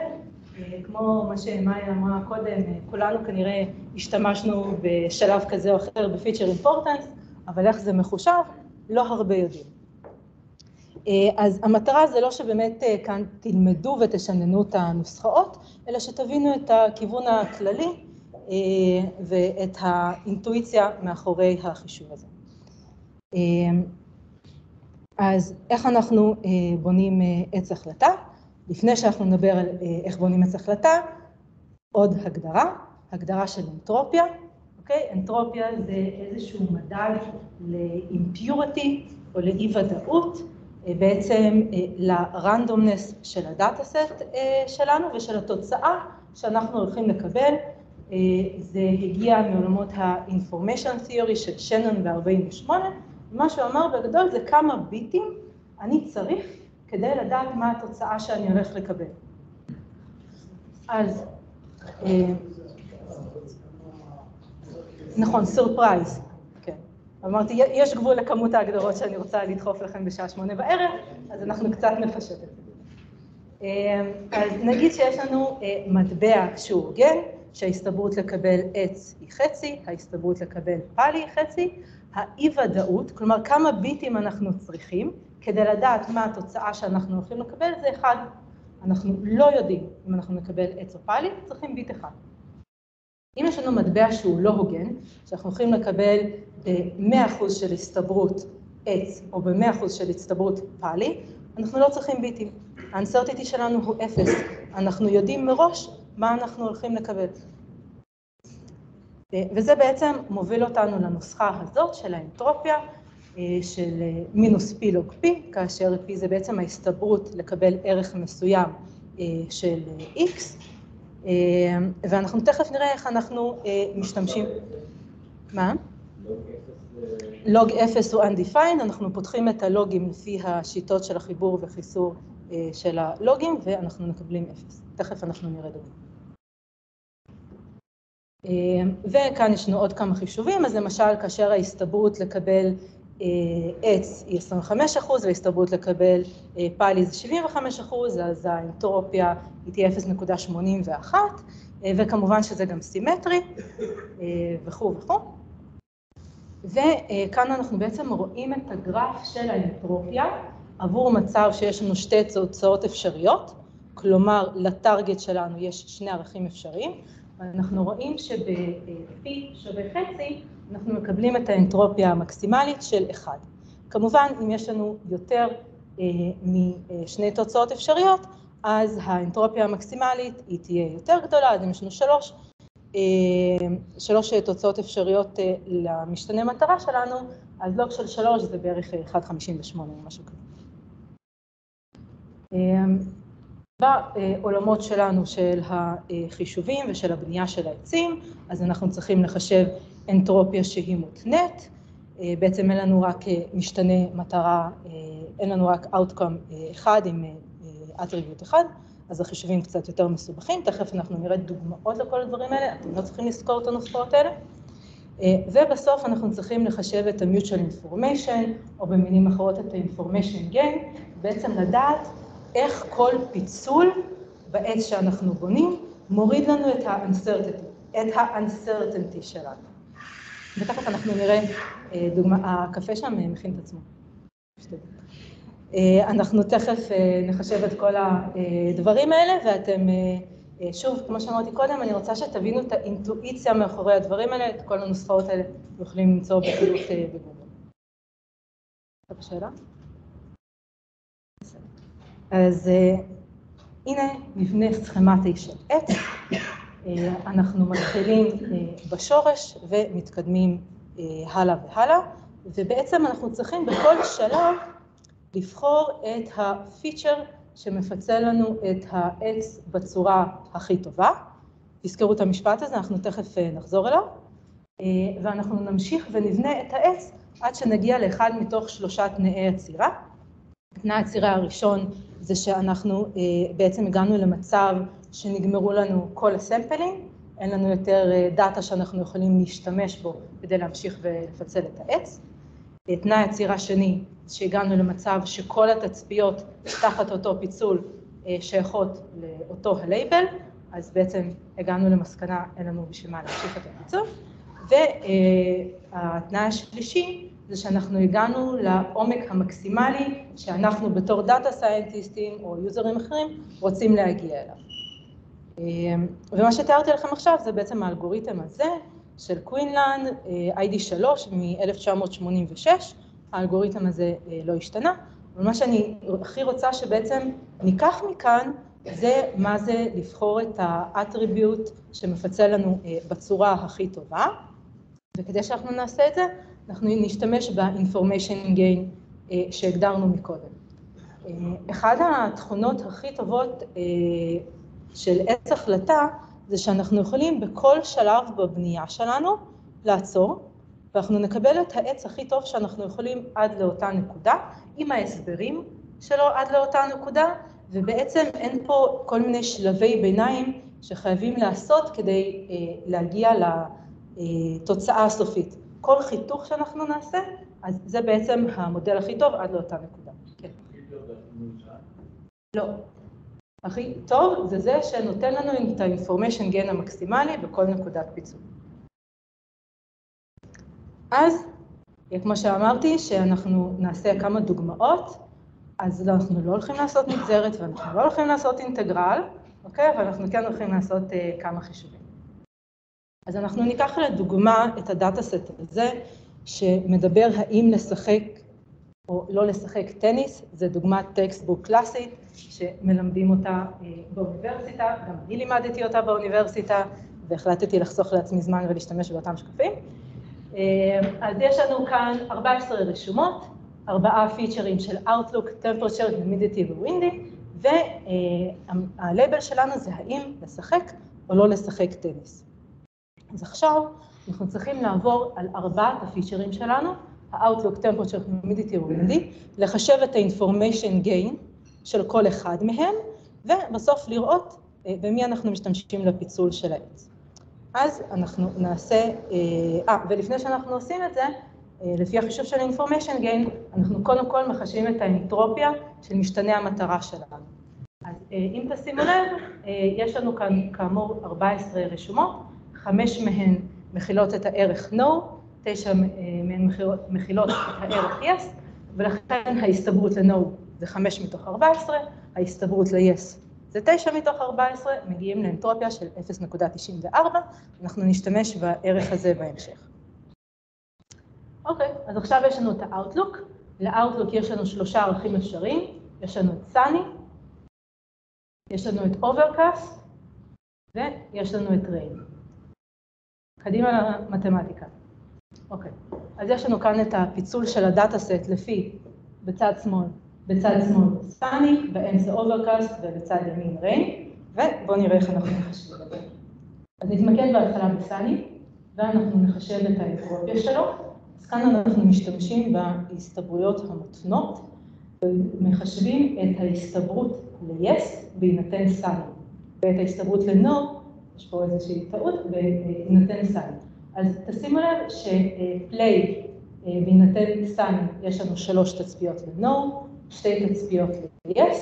כמו מה שמאיה אמרה קודם, כולנו כנראה השתמשנו בשלב כזה או אחר בפיצ'ר אינפורטנס, אבל איך זה מחושב, לא הרבה יודעים. אה, אז המטרה זה לא שבאמת אה, כאן תלמדו ותשננו את הנוסחאות, אלא שתבינו את הכיוון הכללי אה, ואת האינטואיציה מאחורי החישוב הזה. אז איך אנחנו בונים עץ החלטה? לפני שאנחנו נדבר על איך בונים עץ החלטה, עוד הגדרה, הגדרה של אנטרופיה, אוקיי? אנטרופיה זה איזשהו מדד לאימפיורטי או לאי ודאות, אה, בעצם אה, לרנדומנס של הדאטה סט אה, שלנו ושל התוצאה שאנחנו הולכים לקבל. זה הגיע מעולמות ה-information theory של שנון ב-48, ומה שהוא אמר בגדול זה כמה ביטים אני צריך כדי לדעת מה התוצאה שאני הולך לקבל. אז נכון, surprise. אמרתי, יש גבול לכמות ההגדרות שאני רוצה לדחוף לכם בשעה שמונה בערב, אז אנחנו קצת נפשט את זה. אמ, אז נגיד שיש לנו אה, מטבע שהוא הוגן, שההסתברות לקבל עץ היא חצי, ההסתברות לקבל פלי היא חצי, האי-ודאות, כלומר כמה ביטים אנחנו צריכים כדי לדעת מה התוצאה שאנחנו הולכים לקבל, זה אחד. אנחנו לא יודעים אם אנחנו נקבל עץ או פאלי, צריכים ביט אחד. אם יש לנו מטבע שהוא לא הוגן, שאנחנו הולכים לקבל ב-100% של הסתברות עץ או ב-100% של הסתברות פאלי, אנחנו לא צריכים ביטים. האנסרטיטי שלנו הוא אפס. אנחנו יודעים מראש מה אנחנו הולכים לקבל. וזה בעצם מוביל אותנו לנוסחה הזאת של האנטרופיה, של מינוס פי לוג פי, כאשר פי זה בעצם ההסתברות לקבל ערך מסוים של x, ואנחנו תכף נראה איך אנחנו משתמשים. מה? לוג אפס הוא undefined, אנחנו פותחים את הלוגים לפי השיטות של החיבור וחיסור אה, של הלוגים, ואנחנו מקבלים אפס. תכף אנחנו נראה דוגמא. אה, וכאן יש לנו עוד כמה חישובים, אז למשל כאשר ההסתברות לקבל אה, עץ היא 25 אחוז, וההסתברות לקבל פאלי זה 75 אחוז, אז האנטרופיה היא תהיה 0.81, וכמובן שזה גם סימטרי, וכו' וכו'. וכאן אנחנו בעצם רואים את הגרף של האנטרופיה עבור מצב שיש לנו שתי תוצאות אפשריות, כלומר לטרגט שלנו יש שני ערכים אפשריים, ואנחנו רואים שב-P שווה חצי אנחנו מקבלים את האנטרופיה המקסימלית של 1. כמובן, אם יש לנו יותר אה, משני תוצאות אפשריות, אז האנטרופיה המקסימלית היא תהיה יותר גדולה, אז אם יש לנו שלוש, אה, שלוש תוצאות אפשריות אה, למשתנה מטרה שלנו, אז לוג של שלוש זה בערך 1.58 או משהו כזה. בעולמות שלנו של החישובים ושל הבנייה של העצים, אז אנחנו צריכים לחשב אנטרופיה שהיא מותנית, בעצם אין לנו רק משתנה מטרה, אין לנו רק outcome אחד עם attribute אחד, אז החישובים קצת יותר מסובכים, תכף אנחנו נראה דוגמאות לכל הדברים האלה, אתם לא צריכים לזכור את הנוסחאות האלה. ובסוף אנחנו צריכים לחשב את ה-mutual information, או במילים אחרות את ה-information gain, בעצם לדעת איך כל פיצול בעץ שאנחנו בונים מוריד לנו את ה-uncertainty, את ה-uncertainty שלנו. ותכף אנחנו נראה אה, דוגמה, הקפה שם מכין את עצמו. אה, אנחנו תכף אה, נחשב את כל הדברים האלה, ואתם, אה, שוב, כמו שאמרתי קודם, אני רוצה שתבינו את האינטואיציה מאחורי הדברים האלה, את כל הנוסחאות האלה יכולים למצוא בקלות בגוגל. עוד שאלה? אז הנה מבנה סכמטי של עץ, אנחנו מתחילים בשורש ומתקדמים הלאה והלאה, ובעצם אנחנו צריכים בכל שלב לבחור את הפיצ'ר שמפצל לנו את העץ בצורה הכי טובה. תזכרו את המשפט הזה, אנחנו תכף אה, נחזור אליו. אה, ואנחנו נמשיך ונבנה את העץ עד שנגיע לאחד מתוך שלושה תנאי עצירה. תנאי העצירה הראשון זה שאנחנו אה, בעצם הגענו למצב שנגמרו לנו כל הסמפלים, אין לנו יותר דאטה שאנחנו יכולים להשתמש בו כדי להמשיך ולפצל את העץ. תנאי עצירה שני שהגענו למצב שכל התצפיות תחת אותו פיצול אה, שייכות לאותו הלייבל, אז בעצם הגענו למסקנה, אין לנו בשביל מה להמשיך את הפיצול. והתנאי השלישי זה שאנחנו הגענו לעומק המקסימלי שאנחנו בתור data scientist ים או יוזרים אחרים רוצים להגיע אליו. ומה שתיארתי לכם עכשיו זה בעצם האלגוריתם הזה של קווינלן, ID 3 מ-1986, האלגוריתם הזה לא השתנה, אבל מה שאני הכי רוצה שבעצם ניקח מכאן זה מה זה לבחור את ה-attribute שמפצל לנו בצורה הכי טובה, וכדי שאנחנו נעשה את זה, אנחנו נשתמש ב-information gain שהגדרנו מקודם. אחד התכונות הכי טובות של עץ החלטה, זה שאנחנו יכולים בכל שלב בבנייה שלנו לעצור, ואנחנו נקבל את העץ הכי טוב שאנחנו יכולים עד לאותה נקודה, עם ההסברים שלו עד לאותה נקודה, ובעצם אין פה כל מיני שלבי ביניים שחייבים לעשות כדי להגיע לתוצאה הסופית. כל חיתוך שאנחנו נעשה, אז זה בעצם המודל הכי טוב עד לאותה נקודה. כן. לא. הכי טוב זה זה שנותן לנו את ה-information gain המקסימלי בכל נקודת פיצול. אז, כמו שאמרתי, שאנחנו נעשה כמה דוגמאות, אז אנחנו לא הולכים לעשות נגזרת ואנחנו לא הולכים לעשות אינטגרל, אוקיי? אבל אנחנו כן הולכים לעשות uh, כמה חישובים. אז אנחנו ניקח לדוגמה את הדאטה סט הזה, שמדבר האם לשחק או לא לשחק טניס, זה דוגמת textbook קלאסית, שמלמדים אותה באוניברסיטה, גם אני לימדתי אותה באוניברסיטה, והחלטתי לחסוך לעצמי זמן ולהשתמש באותם שקפים. אז יש לנו כאן 14 רשומות, ארבעה פיצ'רים של Outlook, Temperature, Humidity Windy, והלייבל שלנו זה האם לשחק או לא לשחק טניס. אז עכשיו אנחנו צריכים לעבור על ארבעת הפיצ'רים שלנו, ה-Outlook, Temperature, Humidity ו-Windy, לחשב את ה-Information Gain של כל אחד מהם, ובסוף לראות במי אנחנו משתמשים לפיצול של העץ. אז אנחנו נעשה, אה, ולפני שאנחנו עושים את זה, לפי החישוב של ה-Information Gain, אנחנו קודם כל מחשבים את האנטרופיה של משתנה המטרה שלנו. אז אם תשימו לב, יש לנו כאן כאמור 14 רשומות, חמש מהן מכילות את הערך No, תשע מהן מכילות את הערך Yes, ולכן ההסתברות ל-No זה חמש מתוך 14, ההסתברות ל-Yes זה תשע מתוך 14, מגיעים לאנטרופיה של 0.94, אנחנו נשתמש בערך הזה בהמשך. אוקיי, אז עכשיו יש לנו את ה-Outlook, ל-Outlook יש לנו שלושה ערכים אפשריים, יש לנו את Sunny, יש לנו את Overcast, ויש לנו את Rain. קדימה למתמטיקה. אוקיי, אז יש לנו כאן את הפיצול של הדאטה סט לפי בצד שמאל, בצד שמאל Sunny, באמצע Overcast ובצד ימין Rain, ובואו נראה איך אנחנו נחשב את זה. אז נתמקד בהתחלה בסאני, ואנחנו נחשב את האנטרופיה שלו. אז כאן אנחנו משתמשים בהסתברויות המותנות, ומחשבים את ההסתברות ל-yes בהינתן סאני, ואת ההסתברות ל-no יש פה איזושהי טעות, בהינתן סאני. אז תשימו לב שפליי בהינתן סאני יש לנו שלוש תצפיות ל-No, שתי תצפיות ל-Yes,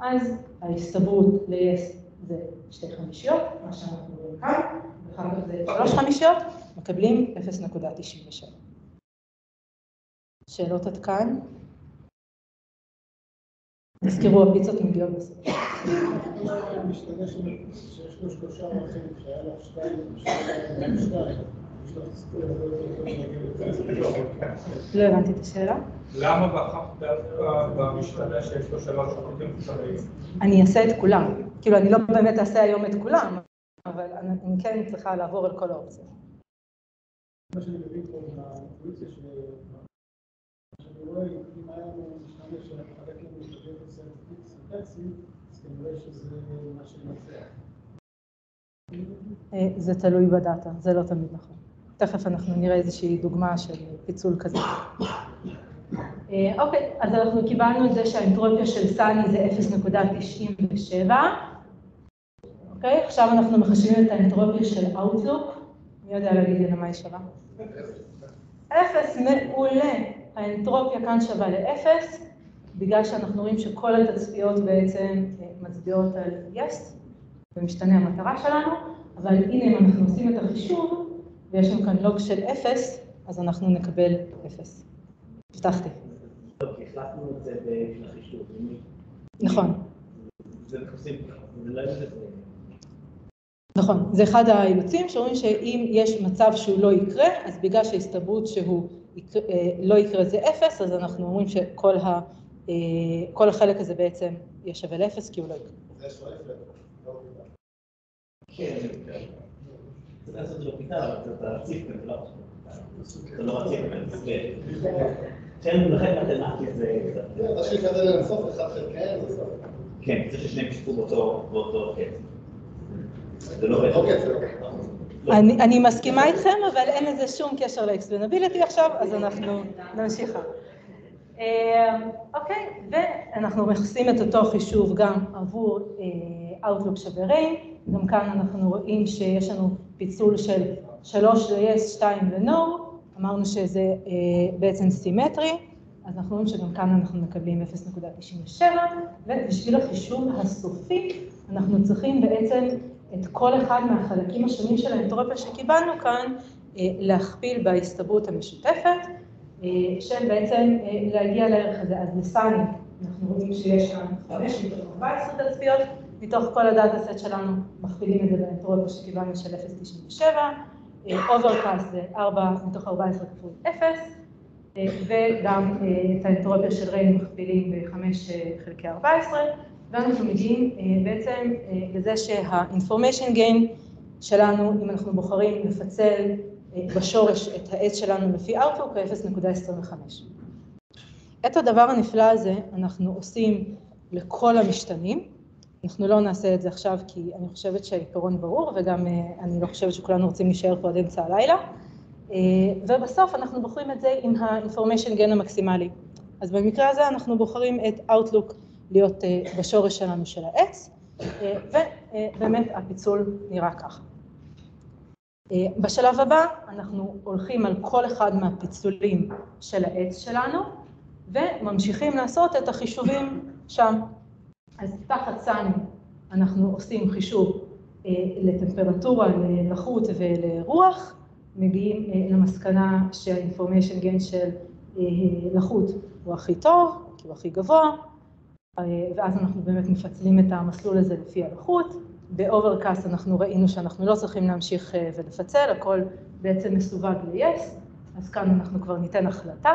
אז ההסתברות ל-Yes זה שתי חמישיות, מה שאנחנו רואים כאן, ואחר כך זה שלוש חמישיות, מקבלים 0.97. שאלות עד כאן? תזכרו, הפיצות מגיעות בסוף. משתנה שיש לו שלושה ערכים, שהיה לך שתיים, שתיים, שתיים. לא הבנתי את השאלה. למה דווקא במשתנה שיש לו שלוש ערכים אפשריים? אני אעשה את כולם. כאילו, אני לא באמת אעשה היום את כולם, אבל אני כן צריכה לעבור על כל האופציות. מה שאני מבין פה מהאינטואיציה, שאני רואה, אם היה לנו משתנה שמחלק לנו את הדאטה סט איקס וחצי, אז כנראה שזה מה שנצח. זה תלוי בדאטה, זה לא תמיד נכון. תכף אנחנו נראה איזושהי דוגמה של פיצול כזה. אוקיי, אז אנחנו קיבלנו את זה שהאנטרופיה של סאני זה 0.97. אוקיי, עכשיו אנחנו מחשבים את האנטרופיה של Outlook. מי יודע להגיד לי למה היא שווה? אפס, מעולה. האנטרופיה כאן שווה לאפס, בגלל שאנחנו רואים שכל התצפיות בעצם מצביעות על yes, ומשתנה המטרה שלנו, אבל הנה אם אנחנו עושים את החישוב, ויש לנו כאן לוג של 0, אז אנחנו נקבל 0. הבטחתי. טוב, החלפנו את זה נכון, לא. נכון. זה אחד האילוצים שאומרים שאם יש מצב שהוא לא יקרה, אז בגלל שההסתברות שהוא יקרה, אה, לא יקרה זה 0, אז אנחנו אומרים שכל ה, אה, כל החלק הזה בעצם יהיה שווה ל-0 כי הוא לא יקרה. זה שואף לא יודע. כן, צריך לא לא. כן. כן. כן, ששניהם ישפטו באותו קצב. אני, אני מסכימה איתכם, אבל אין לזה שום קשר לאקספלנביליטי עכשיו, אז אנחנו נמשיך. אה, אוקיי, ואנחנו מכסים את אותו חישוב גם עבור אה, Outlook שווה ריין, גם כאן אנחנו רואים שיש לנו פיצול של 3 ל-yes, 2 ל-no, אמרנו שזה אה, בעצם סימטרי, אז אנחנו רואים שגם כאן אנחנו מקבלים 0.97, ובשביל החישוב הסופי אנחנו צריכים בעצם את כל אחד מהחלקים השונים של האנטרופיה שקיבלנו כאן, להכפיל בהסתברות המשותפת, של בעצם אה, להגיע לערך הזה. אז ל-Sunny, אנחנו רואים שיש כאן 5 מתוך 14 תצפיות, מתוך כל הדאטה סט שלנו מכפילים את זה באנטרופיה שקיבלנו של 0.97, Overcast זה 4 מתוך 14 כפול 0, אה, וגם אה, את האנטרופיה של Rain מכפילים ב-5 חלקי 14, ואנחנו מגיעים אה, בעצם אה, לזה שה-information gain שלנו, אם אנחנו בוחרים לפצל אה, בשורש את העץ שלנו לפי Outlook, הוא 0.25. את הדבר הנפלא הזה אנחנו עושים לכל המשתנים. אנחנו לא נעשה את זה עכשיו כי אני חושבת שהעיקרון ברור וגם אה, אני לא חושבת שכולנו רוצים להישאר פה עד אמצע הלילה. אה, ובסוף אנחנו בוחרים את זה עם ה-information gain המקסימלי. אז במקרה הזה אנחנו בוחרים את Outlook להיות אה, בשורש שלנו של העץ, ובאמת הפיצול נראה ככה. אה, בשלב הבא אנחנו הולכים על כל אחד מהפיצולים של העץ שלנו, וממשיכים לעשות את החישובים שם. אז תחת סאני אנחנו עושים חישוב אה, לטמפרטורה, ללחות ולרוח, מגיעים אה, למסקנה שה-information gain של לחות הוא הכי טוב, הוא הכי גבוה, ואז אנחנו באמת מפצלים את המסלול הזה לפי הלחות. ב-Overcast אנחנו ראינו שאנחנו לא צריכים להמשיך אה, ולפצל, הכל בעצם מסווג ל-yes, אז כאן אנחנו כבר ניתן החלטה.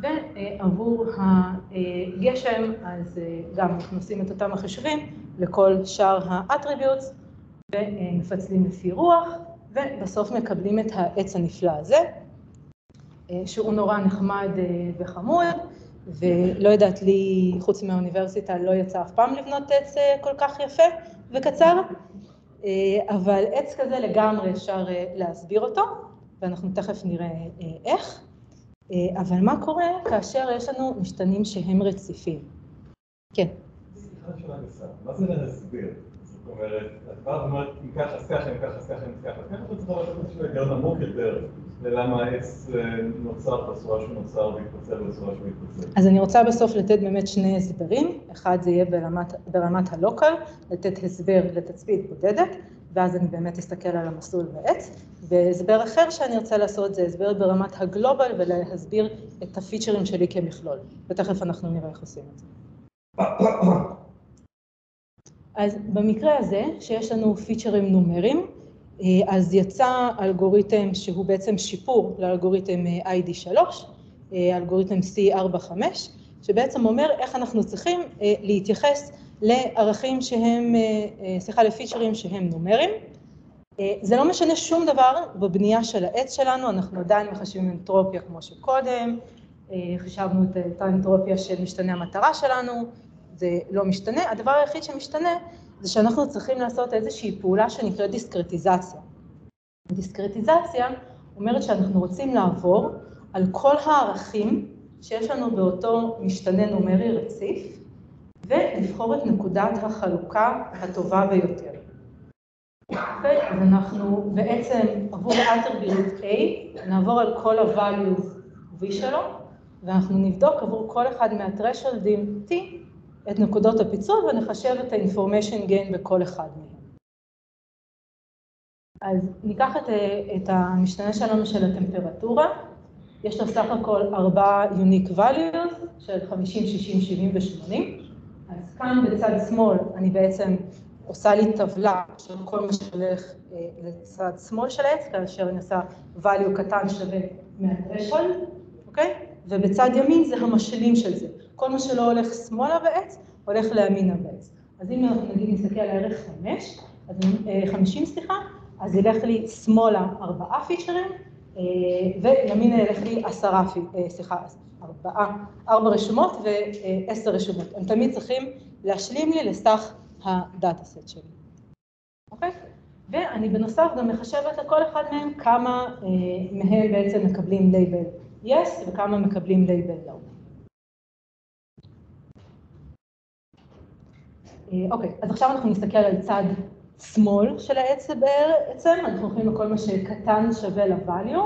ועבור הגשם, אז אה, גם אנחנו עושים את אותם החישובים לכל שאר ה-attributes ומפצלים לפי רוח, ובסוף מקבלים את העץ הנפלא הזה, אה, שהוא נורא נחמד וחמוד, ולא יודעת לי, חוץ מהאוניברסיטה, לא יצא אף פעם לבנות עץ כל כך יפה וקצר, אה, אבל עץ כזה לגמרי אפשר אה, להסביר אותו, ואנחנו תכף נראה אה, איך. אה, אבל מה קורה כאשר יש לנו משתנים שהם רציפים? כן. מה זה להסביר? זאת אומרת, את באה ואומרת, אם ככה אז ככה, אם ככה אז ככה, אם ככה, ככה אתה צריך לתת איזשהו היגיון עמוק יותר ללמה העץ אה, נוצר בצורה שהוא נוצר והתפצל בצורה שהוא התפצל. אז אני רוצה בסוף לתת באמת שני הסברים, אחד זה יהיה ברמת, ברמת הלוקל, לתת הסבר לתצפית בודדת, ואז אני באמת אסתכל על המסלול בעץ, והסבר אחר שאני רוצה לעשות זה הסבר ברמת הגלובל ולהסביר את הפיצ'רים שלי כמכלול, ותכף אנחנו נראה איך עושים את זה. אז במקרה הזה, שיש לנו פיצ'רים נומריים, אה, אז יצא אלגוריתם שהוא בעצם שיפור לאלגוריתם אה, ID3, אה, אלגוריתם C45, שבעצם אומר איך אנחנו צריכים אה, להתייחס לערכים שהם, אה, אה, סליחה, לפיצ'רים שהם נומריים. אה, זה לא משנה שום דבר בבנייה של העץ שלנו, אנחנו עדיין מחשבים אנטרופיה כמו שקודם, אה, חישבנו את האנטרופיה של משתנה המטרה שלנו, זה לא משתנה. הדבר היחיד שמשתנה זה שאנחנו צריכים לעשות איזושהי פעולה שנקראת דיסקרטיזציה. דיסקרטיזציה אומרת שאנחנו רוצים לעבור על כל הערכים שיש לנו באותו משתנה נומרי רציף, ולבחור את נקודת החלוקה הטובה ביותר. אוקיי? אז אנחנו בעצם עבור attribute A, נעבור על כל ה-values V שלו, ואנחנו נבדוק עבור כל אחד מה-thresholdים T את נקודות הפיצול ונחשב את ה-information gain בכל אחד מהם. אז ניקח את, את המשתנה שלנו של הטמפרטורה, יש לו סך הכל ארבעה unique values של 50, 60, 70 ו-80. אז כאן בצד שמאל אני בעצם עושה לי טבלה של כל מה שהולך אה, לצד שמאל של העץ, כאשר אני עושה value קטן שווה מהטרשולד, אוקיי? ובצד ימין זה המשלים של זה. כל מה שלא הולך שמאלה בעץ, הולך לימינה בעץ. אז אם אנחנו נגיד נסתכל על הערך 5, אז, 50 אה, סליחה, אז ילך לי שמאלה ארבעה פיצ'רים, אה, וימינה ילך לי עשרה, אה, סליחה, ארבעה, ארבע רשומות ועשר רשומות. הם תמיד צריכים להשלים לי לסך הדאטה סט שלי, אוקיי? ואני בנוסף גם מחשבת לכל אחד מהם כמה מהם בעצם מקבלים label yes וכמה מקבלים label no. אוקיי, אז עכשיו אנחנו נסתכל על צד שמאל של העץ בעצם, אנחנו הולכים לכל מה שקטן שווה ל-value,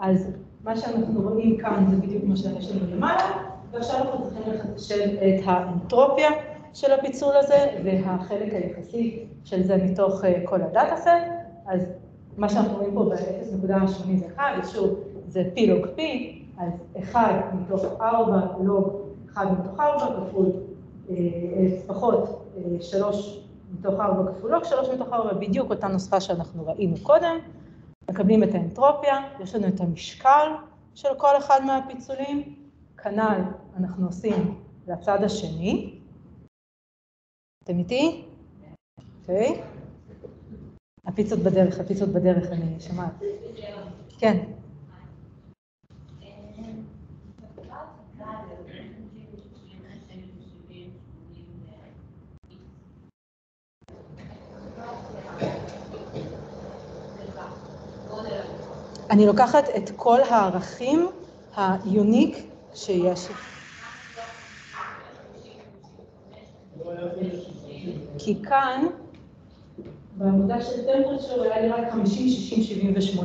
אז מה שאנחנו רואים כאן זה בדיוק מה שיש לנו למעלה, ועכשיו אנחנו צריכים לחשב את האנטרופיה של הפיצול הזה והחלק היחסי של זה מתוך אה, כל הדאטה סט, אז מה שאנחנו רואים פה ב-0.81, שוב, זה P לוג P, אז 1 מתוך 4 לוג 1 מתוך 4 כפול אה, פחות 3 אה, מתוך 4 כפול לוג 3 מתוך 4, בדיוק אותה נוסחה שאנחנו ראינו קודם. מקבלים את האנטרופיה, יש לנו את המשקל של כל אחד מהפיצולים, כנ"ל אנחנו עושים לצד השני. אתם איתי? אוקיי. הפיצות בדרך, הפיצות בדרך, אני שומעת. כן. אני לוקחת את כל הערכים היוניק שיש. כי כאן, בעמודה של טמפרצ'ר היה לי רק 50, 60, 70 ו-80.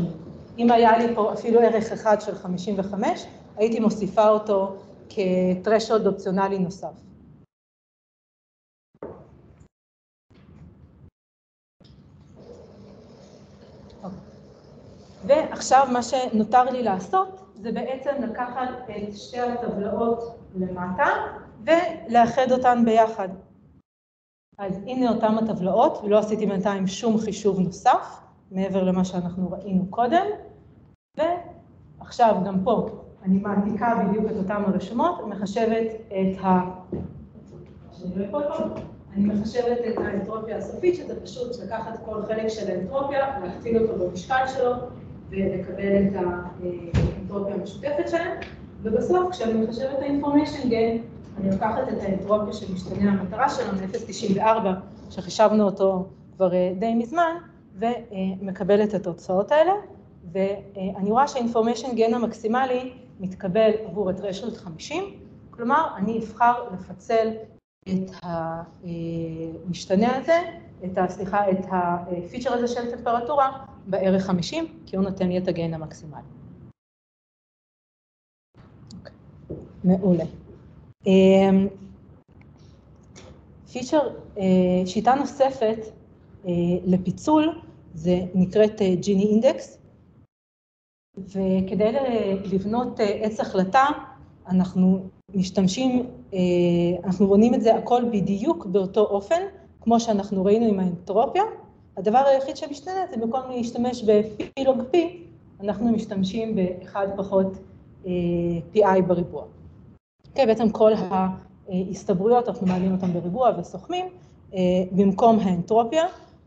אם היה לי פה אפילו ערך אחד של 55, הייתי מוסיפה אותו כטרשולד אופציונלי נוסף. ועכשיו מה שנותר לי לעשות זה בעצם לקחת את שתי הטבלאות למטה ולאחד אותן ביחד. אז הנה אותן הטבלאות, ולא עשיתי בינתיים שום חישוב נוסף, מעבר למה שאנחנו ראינו קודם, ועכשיו גם פה אני מעתיקה בדיוק את אותן הרשומות, מחשבת את ה... אני מחשבת את האנטרופיה הסופית, שזה פשוט לקחת כל חלק של האנטרופיה, להכפיל אותו במשקל שלו, ולקבל את האנטרופיה המשותפת שלהם, ובסוף כשאני מחשבת את ה-information gain, אני לוקחת את האנטרופיה של משתנה המטרה שלנו, 0.94, שחישבנו אותו כבר אה, די מזמן, ומקבלת את התוצאות האלה, ואני רואה שה-information gain המקסימלי מתקבל עבור את רשת 50, כלומר, אני אבחר לפצל את המשתנה הזה, את סליחה, את הפיצ'ר הזה של טמפרטורה בערך 50, כי הוא נותן לי את הגיין המקסימלי. Okay. מעולה. אמ, פיצ'ר, אה, שיטה נוספת אה, לפיצול, זה נקראת ג'יני אה, אינדקס, וכדי לבנות עץ החלטה, אנחנו משתמשים, אנחנו בונים את זה הכל בדיוק באותו אופן, כמו שאנחנו ראינו עם האנטרופיה, הדבר היחיד שמשתנה זה במקום להשתמש ב-P לוג P, אנחנו משתמשים ב-1 פחות אה, PI בריבוע. אוקיי, בעצם כל ההסתברויות, אנחנו מעלים אותן בריבוע וסוכמים, אה, במקום האנטרופיה.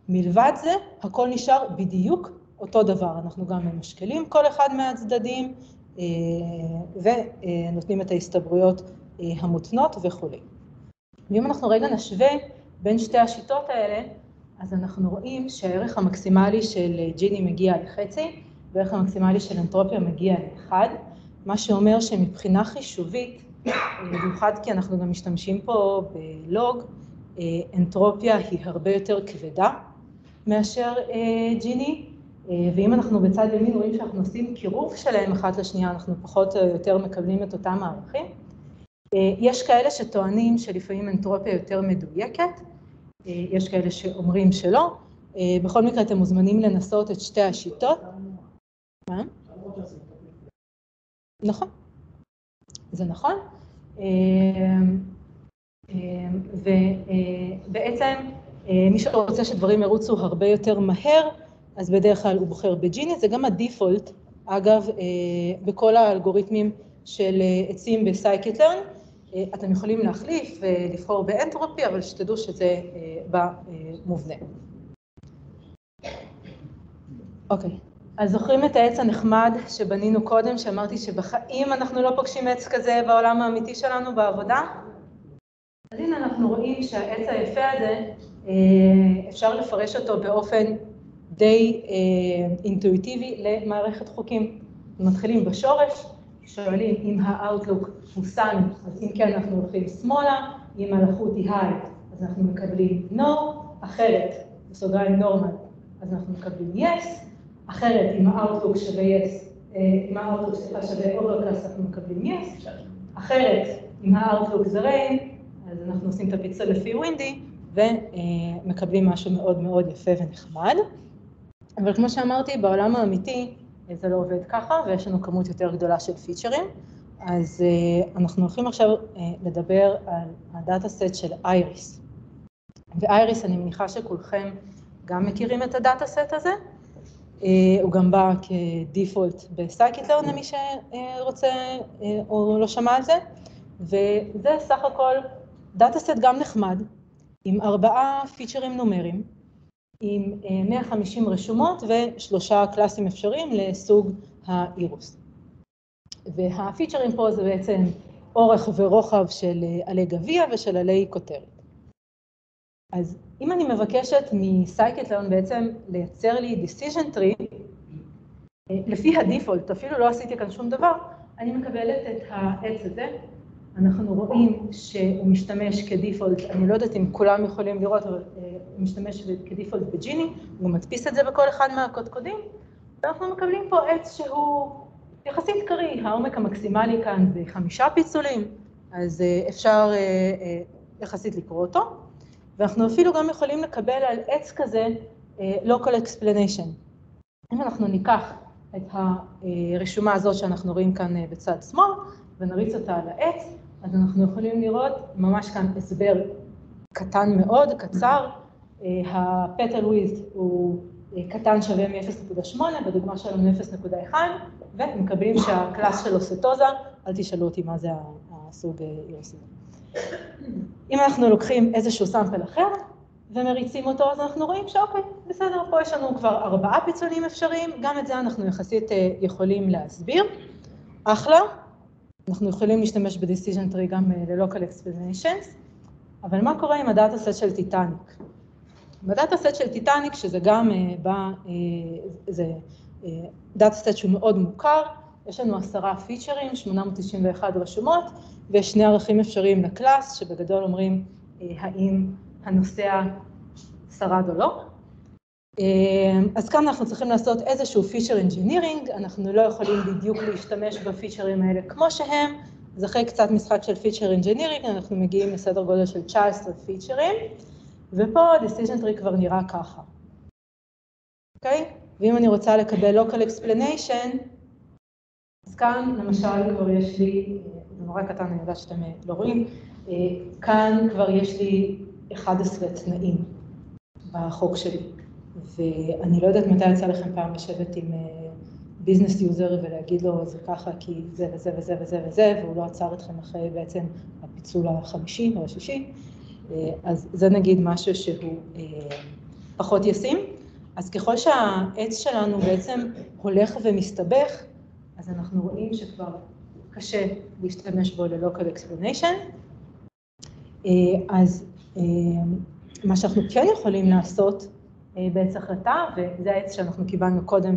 מלבד זה, הכל נשאר בדיוק אותו דבר. אנחנו גם ממשקלים כל אחד מהצדדים אה, ונותנים את ההסתברויות המותנות וכולי. ואם אנחנו רגע נשווה בין שתי השיטות האלה, אז אנחנו רואים שהערך המקסימלי של ג'יני מגיע לחצי, והערך המקסימלי של אנטרופיה מגיע לאחד, מה שאומר שמבחינה חישובית, במיוחד כי אנחנו גם משתמשים פה בלוג, אנטרופיה היא הרבה יותר כבדה מאשר אה, ג'יני, אה, ואם אנחנו בצד ימין רואים שאנחנו עושים קירוב שלהם אחת לשנייה, אנחנו פחות או יותר מקבלים את אותם הערכים. אה, יש כאלה שטוענים שלפעמים אנטרופיה יותר מדויקת, אה, יש כאלה שאומרים שלא, אה, בכל מקרה אתם מוזמנים לנסות את שתי השיטות. מה? נכון, זה נכון. ובעצם מי שרוצה שדברים ירוצו הרבה יותר מהר, אז בדרך כלל הוא בוחר בג'יני, זה גם הדיפולט, אגב, בכל האלגוריתמים של עצים בסייקטלרן, אתם יכולים להחליף ולבחור באנטרופי, אבל שתדעו שזה במובנה. אוקיי, אז זוכרים את העץ הנחמד שבנינו קודם, שאמרתי שבחיים אנחנו לא פוגשים עץ כזה בעולם האמיתי שלנו בעבודה? אז הנה אנחנו רואים שהעץ היפה הזה, אה, אפשר לפרש אותו באופן די אה, אינטואיטיבי למערכת חוקים. מתחילים בשורש, שואלים אם ה-Outlook הוא Sunny, אז אם כן אנחנו הולכים שמאלה, אם הלחות היא High, אז אנחנו מקבלים no, אחרת, בסוגריים Normal, אז אנחנו מקבלים yes, אחרת, אם ה-Outlook שווה yes, אה, אם ה-Outlook סליחה שווה Overcast, אנחנו מקבלים yes, אחרת, אם ה outlook זה rain, אז אנחנו עושים את הפיצול לפי windy, ומקבלים משהו מאוד מאוד יפה ונחמד. אבל כמו שאמרתי, בעולם האמיתי זה לא עובד ככה, ויש לנו כמות יותר גדולה של פיצ'רים. אז אה, אנחנו הולכים עכשיו אה, לדבר על ה dataset של אייריס. ואייריס, אני מניחה שכולכם גם מכירים את ה dataset הזה. אה, הוא גם בא כ default ב scikit-learn למי שרוצה או לא שמע על זה. וזה סך הכל דאטה סט גם נחמד, עם ארבעה פיצ'רים נומריים, עם 150 רשומות ושלושה קלאסים אפשריים לסוג האירוס. והפיצ'רים פה זה בעצם אורך ורוחב של עלי גביע ושל עלי כותרת. אז אם אני מבקשת מסייקטלרן בעצם לייצר לי decision tree, לפי הדיפולט, אפילו לא עשיתי כאן שום דבר, אני מקבלת את העץ הזה, אנחנו רואים שהוא משתמש כדיפולט, אני לא יודעת אם כולם יכולים לראות, אבל הוא משתמש כדיפולט בג'יני, הוא מדפיס את זה בכל אחד מהקודקודים, ואנחנו מקבלים פה עץ שהוא יחסית קריא, העומק המקסימלי כאן זה חמישה פיצולים, אז אפשר יחסית לקרוא אותו, ואנחנו אפילו גם יכולים לקבל על עץ כזה local explanation. אם אנחנו ניקח את הרשומה הזאת שאנחנו רואים כאן בצד שמאל, ונריץ אותה על העץ, אז אנחנו יכולים לראות ממש כאן הסבר קטן מאוד, קצר, ה-petal width הוא קטן שווה מ-0.8, בדוגמה שלנו 0.1, ומקבלים שהקלאס שלו סטוזה, אל תשאלו אותי מה זה הסוג אירוסים. אם אנחנו לוקחים איזשהו sample אחר ומריצים אותו, אז אנחנו רואים שאוקיי, בסדר, פה יש לנו כבר ארבעה פיצולים אפשריים, גם את זה אנחנו יחסית יכולים להסביר. אחלה, אנחנו יכולים להשתמש ב-decision tree גם ל-local explanations, אבל מה קורה עם ה dataset של טיטניק? ב dataset של טיטניק, שזה גם בא, זה dataset שהוא מאוד מוכר, יש לנו עשרה פיצ'רים, 891 רשומות, ויש שני ערכים אפשריים ל class, שבגדול אומרים האם הנוסע שרד או לא. אז כאן אנחנו צריכים לעשות איזשהו feature engineering, אנחנו לא יכולים בדיוק להשתמש בפיצ'רים האלה כמו שהם, אז אחרי קצת משחק של feature engineering, אנחנו מגיעים לסדר גודל של 19 פיצ'רים, ופה ה-decision tree כבר נראה ככה, אוקיי? ואם אני רוצה לקבל local explanation, אז כאן למשל כבר יש לי, זה נורא קטן, אני יודעת שאתם לא רואים, כאן כבר יש לי 11 תנאים בחוק שלי. ואני לא יודעת מתי יצא לכם פעם לשבת עם business user ולהגיד לו זה ככה כי זה וזה וזה וזה וזה, והוא לא עצר אתכם אחרי בעצם הפיצול החמישי או השישי, אז זה נגיד משהו שהוא פחות ישים. אז ככל שהעץ שלנו בעצם הולך ומסתבך, אז אנחנו רואים שכבר קשה להשתמש בו ל-local explanation. אז מה שאנחנו כן יכולים לעשות, בעץ החלטה, וזה העץ שאנחנו קיבלנו קודם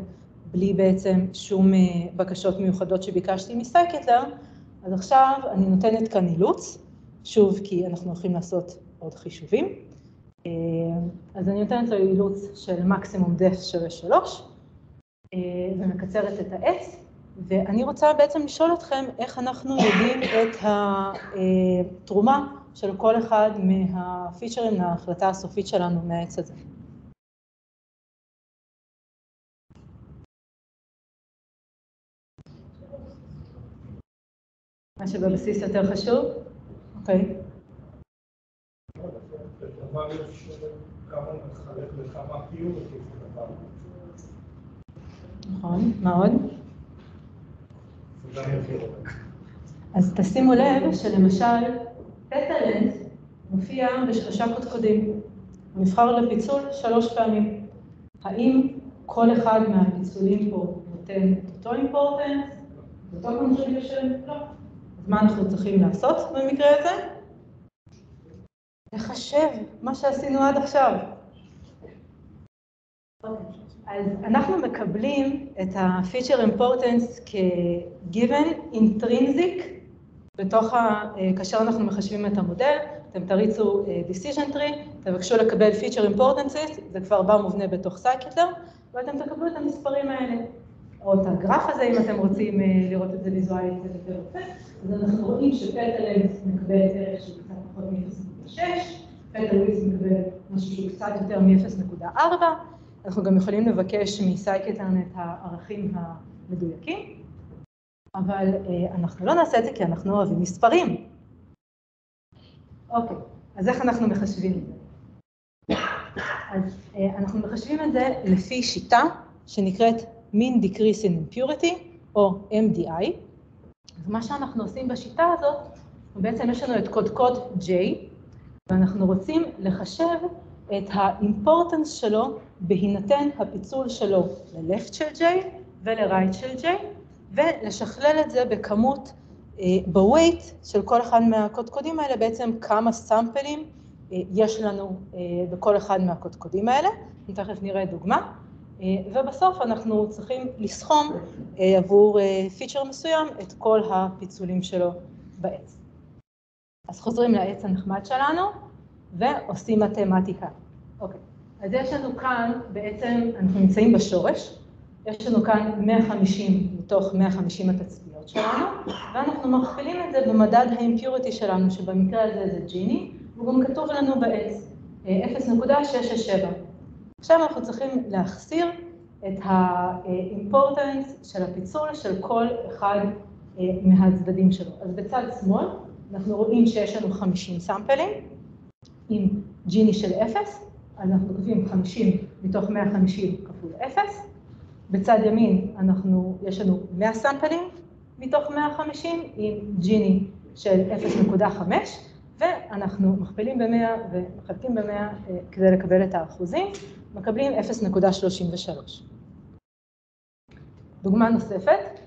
בלי בעצם שום בקשות מיוחדות שביקשתי מסייקטלר, אז עכשיו אני נותנת כאן אילוץ, שוב כי אנחנו הולכים לעשות עוד חישובים, אז אני נותנת לו אילוץ של מקסימום דף שווה שלוש, ומקצרת את העץ, ואני רוצה בעצם לשאול אתכם איך אנחנו יודעים את התרומה של כל אחד מהפיצ'רים להחלטה הסופית שלנו מהעץ הזה. מה שבבסיס יותר חשוב? אוקיי. נכון, מה עוד? אז תשימו לב שלמשל, פטלנט מופיע בשלושה קודקודים. הוא נבחר לפיצול שלוש פעמים. האם כל אחד מהפיצולים פה נותן את אותו אימפורטנס, את אותו contribution? לא. אז מה אנחנו צריכים לעשות במקרה הזה? לחשב מה שעשינו עד עכשיו. אז אנחנו מקבלים את ה-feature importance כ-given intrinsic בתוך ה... כאשר אנחנו מחשבים את המודל, אתם תריצו אה, decision tree, תבקשו לקבל feature importances, זה כבר בא מובנה בתוך scikit-learn, ואתם תקבלו את המספרים האלה. או את הגרף הזה, אם אתם רוצים אה, לראות את זה ויזואלית קצת יותר יפה. אז אנחנו רואים שפטלנס מקבל ערך שהוא קצת פחות מ-0.6, פטלוויס מקבל משהו שהוא קצת יותר מ-0.4. אנחנו גם יכולים לבקש מסייקטרן את הערכים המדויקים, אבל אה, אנחנו לא נעשה את זה כי אנחנו אוהבים מספרים. אוקיי, אז איך אנחנו מחשבים את זה? אז אה, אנחנו מחשבים את זה לפי שיטה שנקראת mean decrease in impurity, או MDI. אז מה שאנחנו עושים בשיטה הזאת, בעצם יש לנו את קודקוד J, ואנחנו רוצים לחשב את האימפורטנס שלו בהינתן הפיצול שלו ל-left של J ול-right של J, ולשכלל את זה בכמות, אה, ב-weight של כל אחד מהקודקודים האלה, בעצם כמה סאמפלים אה, יש לנו אה, בכל אחד מהקודקודים האלה. תכף נראה דוגמה. ובסוף אנחנו צריכים לסכום עבור פיצ'ר מסוים את כל הפיצולים שלו בעץ. אז חוזרים לעץ הנחמד שלנו ועושים מתמטיקה. אוקיי, אז יש לנו כאן, בעצם אנחנו נמצאים בשורש, יש לנו כאן 150 מתוך 150 התצפיות שלנו, ואנחנו מכפילים את זה במדד האימפיוריטי שלנו, שבמקרה הזה זה ג'יני, הוא גם כתוב לנו בעץ, 0.667. עכשיו אנחנו צריכים להחסיר את האימפורטנס של הפיצול של כל אחד אה, מהצדדים שלו. אז בצד שמאל אנחנו רואים שיש לנו 50 סאמפלים עם ג'יני של 0, אז אנחנו כותבים 50 מתוך 150 כפול 0. בצד ימין אנחנו, יש לנו 100 סאמפלים מתוך 150 עם ג'יני של 0.5, ואנחנו מכפילים ב-100 ומחלקים ב-100 אה, כדי לקבל את האחוזים, מקבלים 0.33. דוגמה נוספת,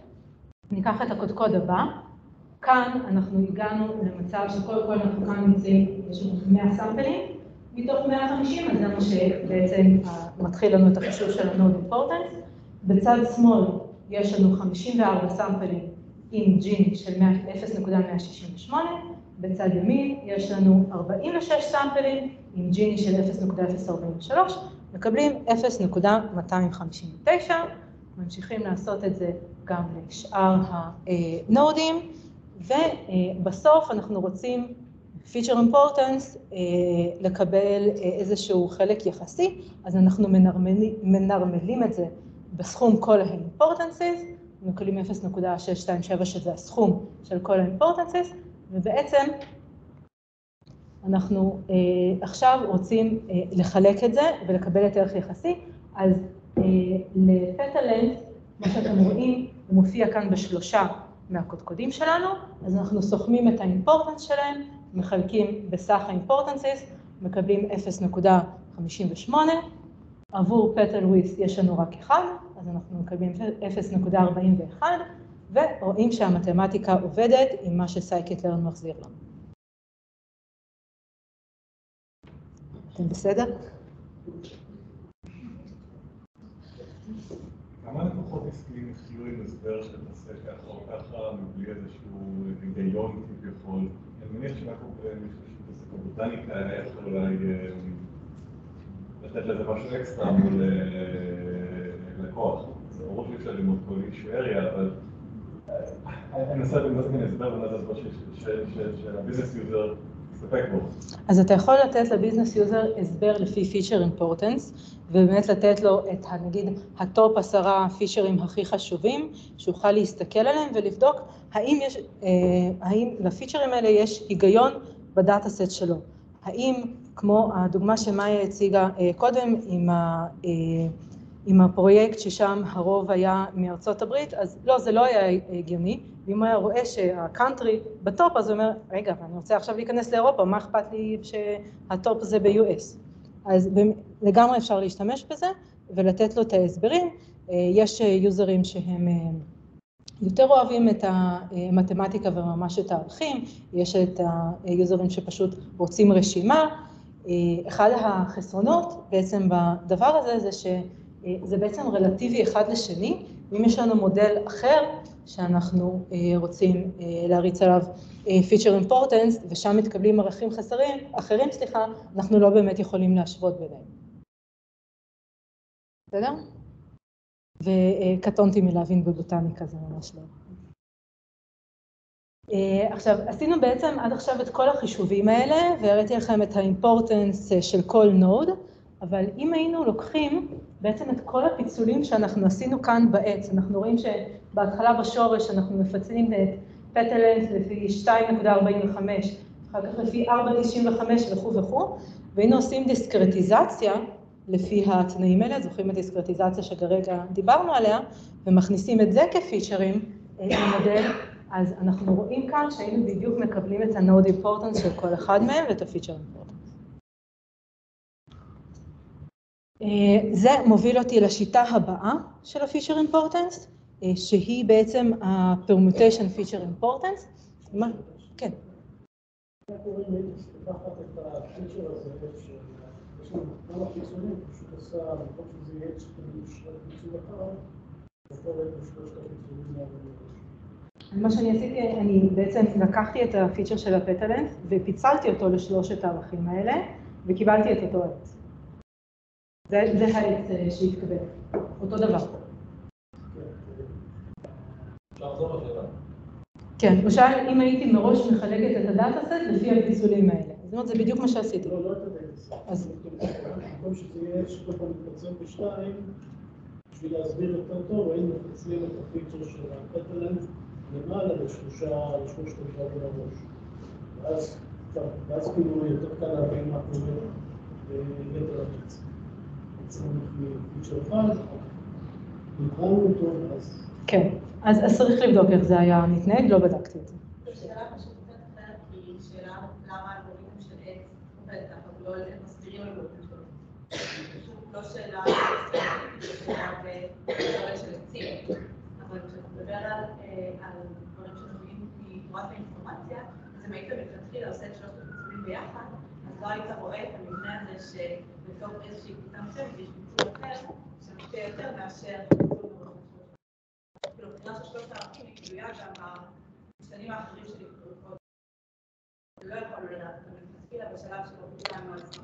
ניקח את הקודקוד הבא, כאן אנחנו הגענו למצב שקודם כל אנחנו כאן נמצאים, יש לנו 100 סאמפלים, מתוך 150, אז זה מה שבעצם מתחיל לנו את החישוב של ה-Node Importance. בצד שמאל יש לנו 54 סאמפלים עם ג'יני של 0.168, בצד ימין יש לנו 46 סאמפלים עם ג'יני של 0.043, מקבלים 0.259, ממשיכים לעשות את זה גם לשאר הנודים, ובסוף אנחנו רוצים feature importance לקבל לקבל חלק יחסי, אז אנחנו מנרמלים, מנרמלים את זה בסכום כל ה-importances, מקבלים 0.627 שזה הסכום של כל ה-importances, ובעצם אנחנו אה, עכשיו רוצים אה, לחלק את זה ולקבל את ערך יחסי, אז אה, לפטלנט, כמו שאתם רואים, הוא מופיע כאן בשלושה מהקודקודים שלנו, אז אנחנו סוכמים את האימפורטנס שלהם, מחלקים בסך האימפורטנסס, מקבלים 0.58, עבור פטל וויס יש לנו רק אחד, אז אנחנו מקבלים 0.41, ורואים שהמתמטיקה עובדת עם מה שסייקט-לרן מחזיר לנו. אתם בסדר? כמה לקוחות עסקיים התחילו עם הסבר שתעשה ככה או ככה, מבלי איזשהו היגיון כביכול? אני מניח שמאקו מתעסק בבוטניקה היה יכול אולי אה, לתת לזה משהו אקסטרה מול אה, לקוח. זה ברור שאי אפשר ללמוד כל אישו אריה, אבל אה, אני מנסה ללמוד כאן הסבר ומה זה הסבר אז אתה יכול לתת לביזנס יוזר הסבר לפי פיצ'ר אימפורטנס, ובאמת לתת לו את, נגיד, ה top עשרה פיצ'רים הכי חשובים, שיוכל להסתכל עליהם ולבדוק האם יש, אה, האם לפיצ'רים האלה יש היגיון ב dataset שלו? האם, כמו הדוגמה שמאיה הציגה אה, קודם עם, ה, אה, עם הפרויקט ששם הרוב היה מארצות הברית, אז לא, זה לא היה הגיוני, ואם הוא היה רואה שה country ב top, אז הוא אומר, רגע, אני רוצה עכשיו להיכנס לאירופה, מה אכפת לי שה top זה ב-US? אז לגמרי אפשר להשתמש בזה ולתת לו את ההסברים. יש יוזרים שהם יותר אוהבים את המתמטיקה וממש את הערכים, יש את היוזרים שפשוט רוצים רשימה. אחד החסרונות בעצם בדבר הזה זה שזה בעצם רלטיבי אחד לשני, ואם יש לנו מודל אחר שאנחנו רוצים להריץ עליו feature importance ושם מתקבלים ערכים חסרים, אחרים, סליחה, אנחנו לא באמת יכולים להשוות ביניהם. בסדר? וקטונתי מלהבין בבוטניקה, זה ממש לא. עכשיו, עשינו בעצם עד עכשיו את כל החישובים האלה, והראיתי לכם את האימפורטנס של כל נוד, אבל אם היינו לוקחים בעצם את כל הפיצולים שאנחנו עשינו כאן בעץ, אנחנו רואים שבהתחלה בשורש אנחנו מפצלים את פטלנס לפי 2.45, אחר כך לפי 4.95 וכו' וכו', והיינו עושים דיסקרטיזציה, לפי התנאים האלה, זוכרים את הדיסקרטיזציה שכרגע דיברנו עליה, ומכניסים את זה כפיצ'רים למודל, אז אנחנו רואים כאן שהיינו בדיוק מקבלים את ה-node importance של כל אחד מהם ואת ה-feature importance. זה מוביל אותי לשיטה הבאה של ה-feature importance, שהיא בעצם ה-permutation feature importance. מה? כן. מה שאני עשיתי, אני בעצם לקחתי את הפיצ'ר של הפטלנס ופיצלתי אותו לשלושת הערכים האלה וקיבלתי את אותו עץ. זה, זה העץ שהתקבל, אותו דבר. כן, למשל אם הייתי מראש מחלקת את הדאטה סט לפי הפיצולים האלה. זאת אומרת, זה בדיוק מה שעשיתי. לא, לא את הדאטה אז- במקום שזה יהיה שכל פעם מתפצל בשתיים, בשביל להסביר יותר טוב, היינו מפצלים את הפיצ'ר של הפטלנס למעלה לשלושה, לשלושת הדברים בראש. ואז, כאילו יותר קל להבין מה קורה ביתר הפיצ'ר. כן, אז צריך לבדוק איך זה היה מתנהג, לא בדקתי את זה. שאלה פשוט קצת אחרת, כי היא שאלה למה האלגוריתם של עץ עובד ככה, ולא איך מסבירים אלגוריתם שלו. פשוט לא שאלה ספציפית, זו שאלה בתיאוריה של עצים. אבל כשאתה מדבר על אה, על דברים שנובעים מתורת האינפורמציה, אז אם היית מלכתחילה עושה את שלושת הפיצולים ביחד, לא היית רואה את המבנה הזה שבתוך איזושהי קבוצה מסוימת יש פיצול אחר, שמשפיע יותר מאשר. כאילו, מבחינה של שלושת הערכים היא תלויה גם בשנים האחרים קודם. לא יכולנו לדעת, אבל מלכתחילה בשלב שלו קיבלנו על זה.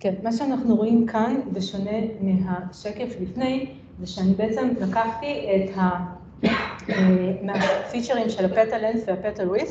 כן, מה שאנחנו רואים כאן, בשונה מהשקף לפני, זה שאני בעצם לקחתי את. אה, מהפיצ'רים של ה petal length וה petal width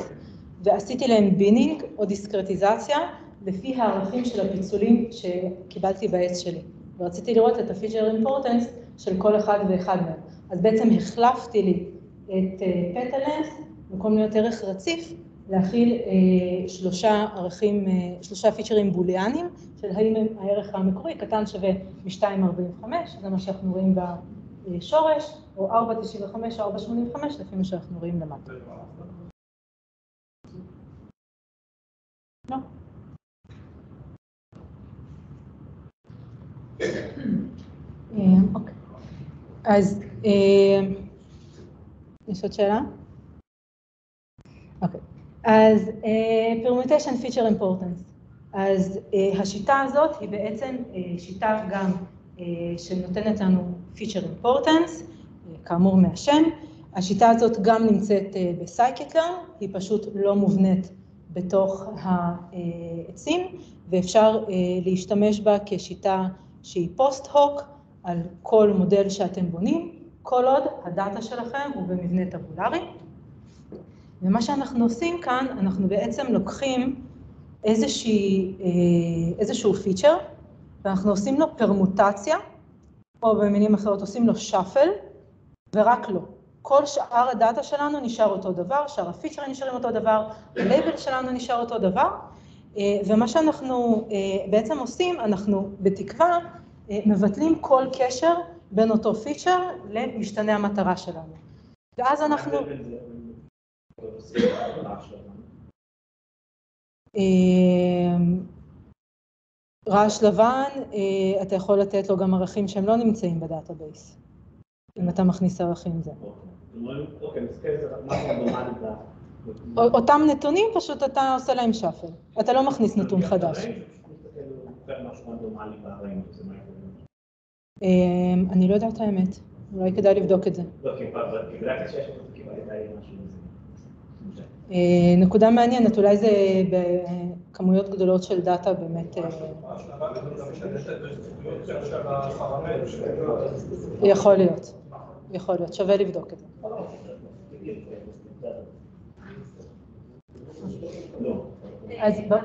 ועשיתי להם binning או דיסקרטיזציה לפי הערכים של הפיצולים שקיבלתי בעץ שלי. ורציתי לראות את ה feature importance של כל אחד ואחד מהם. אז בעצם החלפתי לי את petal length, במקום להיות ערך רציף, להכיל אה, שלושה ערכים, אה, שלושה פיצ'רים בוליאנים, של האם הערך המקורי קטן שווה מ-2.45, זה מה שאנחנו רואים בשורש, או 4.95 או 4.85, לפי מה שאנחנו רואים למטה. לא. אה, אוקיי. אז אה, יש עוד שאלה? אוקיי. אז uh, permutation feature importance. אז אה, השיטה הזאת היא בעצם אה, שיטה גם אה, שנותנת לנו feature importance, אה, כאמור מהשם. השיטה הזאת גם נמצאת אה, ב scikit-learn, היא פשוט לא מובנית בתוך העצים, ואפשר אה, להשתמש בה כשיטה שהיא post-hoc על כל מודל שאתם בונים, כל עוד הדאטה שלכם הוא במבנה טבולרי. ומה שאנחנו עושים כאן, אנחנו בעצם לוקחים איזושהי, איזשהו פיצ'ר, ואנחנו עושים לו פרמוטציה, או במילים אחרות עושים לו shuffle, ורק לו. כל שאר הדאטה שלנו נשאר אותו דבר, שאר הפיצ'רים נשארים אותו דבר, הלייבל שלנו נשאר אותו דבר, אה, ומה שאנחנו אה, בעצם עושים, אנחנו בתקווה אה, מבטלים כל קשר בין אותו פיצ'ר למשתנה המטרה שלנו. ואז אנחנו... רעש לבן, אתה יכול לתת לו גם ערכים שהם לא נמצאים ב database, אם אתה מכניס ערכים זה. אותם נתונים, פשוט אתה עושה להם shuffle. אתה לא מכניס נתון חדש. אני לא יודעת האמת, אולי כדאי לבדוק את זה. נקודה מעניינת, אולי זה בכמויות גדולות של דאטה באמת... יכול להיות, יכול להיות, שווה לבדוק את זה. אז בואו...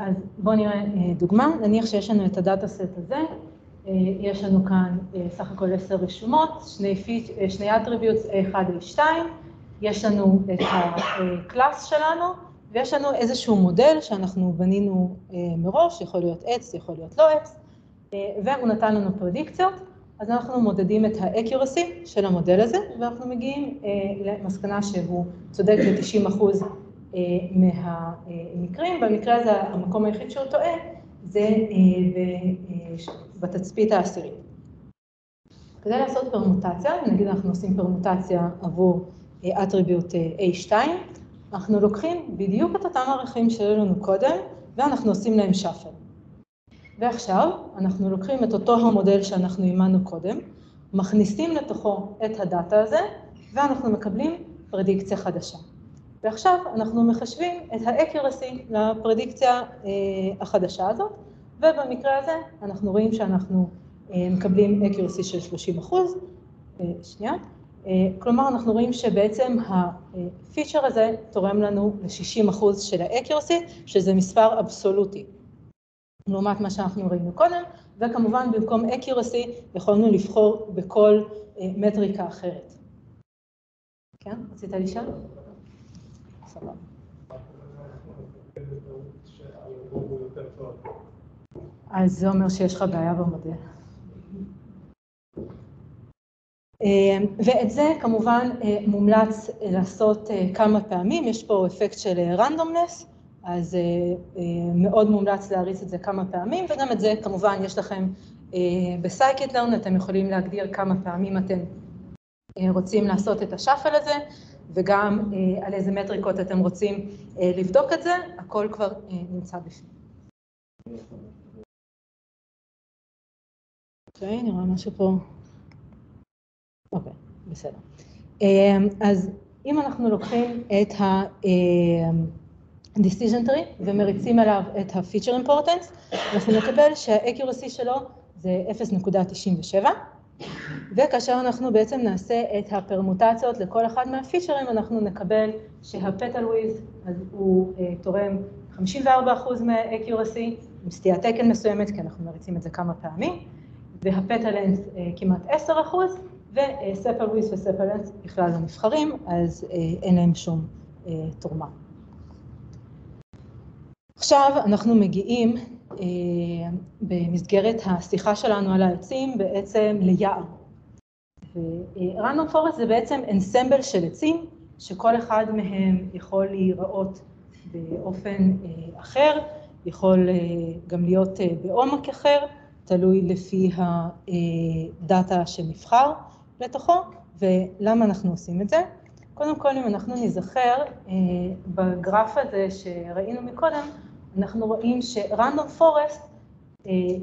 אז בואו נראה דוגמה, נניח שיש לנו את הדאטה סט הזה, יש לנו כאן סך הכל עשר רשומות, שני, פיץ', שני attributes A1, A2, יש לנו את הקלאס שלנו, ויש לנו איזשהו מודל שאנחנו בנינו מראש, יכול להיות עץ, יכול להיות לא עץ, והוא נתן לנו פרדיקציות, אז אנחנו מודדים את ה-accuracy של המודל הזה, ואנחנו מגיעים למסקנה שהוא צודק ב-90 אחוז מהמקרים, במקרה הזה המקום היחיד שהוא טועה זה בתצפית העשירית. כדי לעשות פרמוטציה, נגיד אנחנו עושים פרמוטציה עבור attribute A2, אנחנו לוקחים בדיוק את אותם ערכים שהיו לנו קודם, ואנחנו עושים להם שפל. ועכשיו אנחנו לוקחים את אותו המודל שאנחנו אימנו קודם, מכניסים לתוכו את הדאטה הזה, ואנחנו מקבלים פרדיקציה חדשה. ועכשיו אנחנו מחשבים את ה-accuracy לפרדיקציה החדשה הזאת, ובמקרה הזה אנחנו רואים שאנחנו מקבלים accuracy של 30 אחוז, שנייה, כלומר אנחנו רואים שבעצם הפיצ'ר הזה תורם לנו ל-60 אחוז של ה-accuracy, שזה מספר אבסולוטי. לעומת מה שאנחנו ראינו קודם, וכמובן במקום accuracy יכולנו לבחור בכל מטריקה אחרת. כן? רצית לשאול? סבבה. אז זה אומר שיש לך בעיה במודל. ואת זה כמובן מומלץ לעשות כמה פעמים, יש פה אפקט של רנדומנס, אז מאוד מומלץ להריץ את זה כמה פעמים, וגם את זה כמובן יש לכם ב scikit-learn, אתם יכולים להגדיר כמה פעמים אתם רוצים לעשות את ה shuffle הזה, וגם על איזה מטריקות אתם רוצים לבדוק את זה, הכל כבר נמצא בפנים. אוקיי, נראה משהו פה. אוקיי, בסדר. אז אם אנחנו לוקחים את ה-decision tree ומריצים עליו את ה-feature importance, אנחנו נקבל שה-accuracy שלו זה 0.97, וכאשר אנחנו בעצם נעשה את הפרמוטציות לכל אחד מהפיצ'רים, אנחנו נקבל שה-petal width הוא תורם 54% מה-accuracy, עם סטיית תקן מסוימת, כי אנחנו מריצים את זה כמה פעמים, וה-petal length כמעט 10%, ו-sepal width ו-sepal length בכלל לא נבחרים, אז אין להם שום תרומה. עכשיו אנחנו מגיעים במסגרת השיחה שלנו על העצים בעצם ליער. ו-random forest זה בעצם אנסמבל של עצים, שכל אחד מהם יכול להיראות באופן אחר, יכול גם להיות בעומק אחר, תלוי לפי הדאטה שנבחר לתוכו, ולמה אנחנו עושים את זה? קודם כל, אם אנחנו נזכר, בגרף הזה שראינו מקודם, אנחנו רואים ש-random forest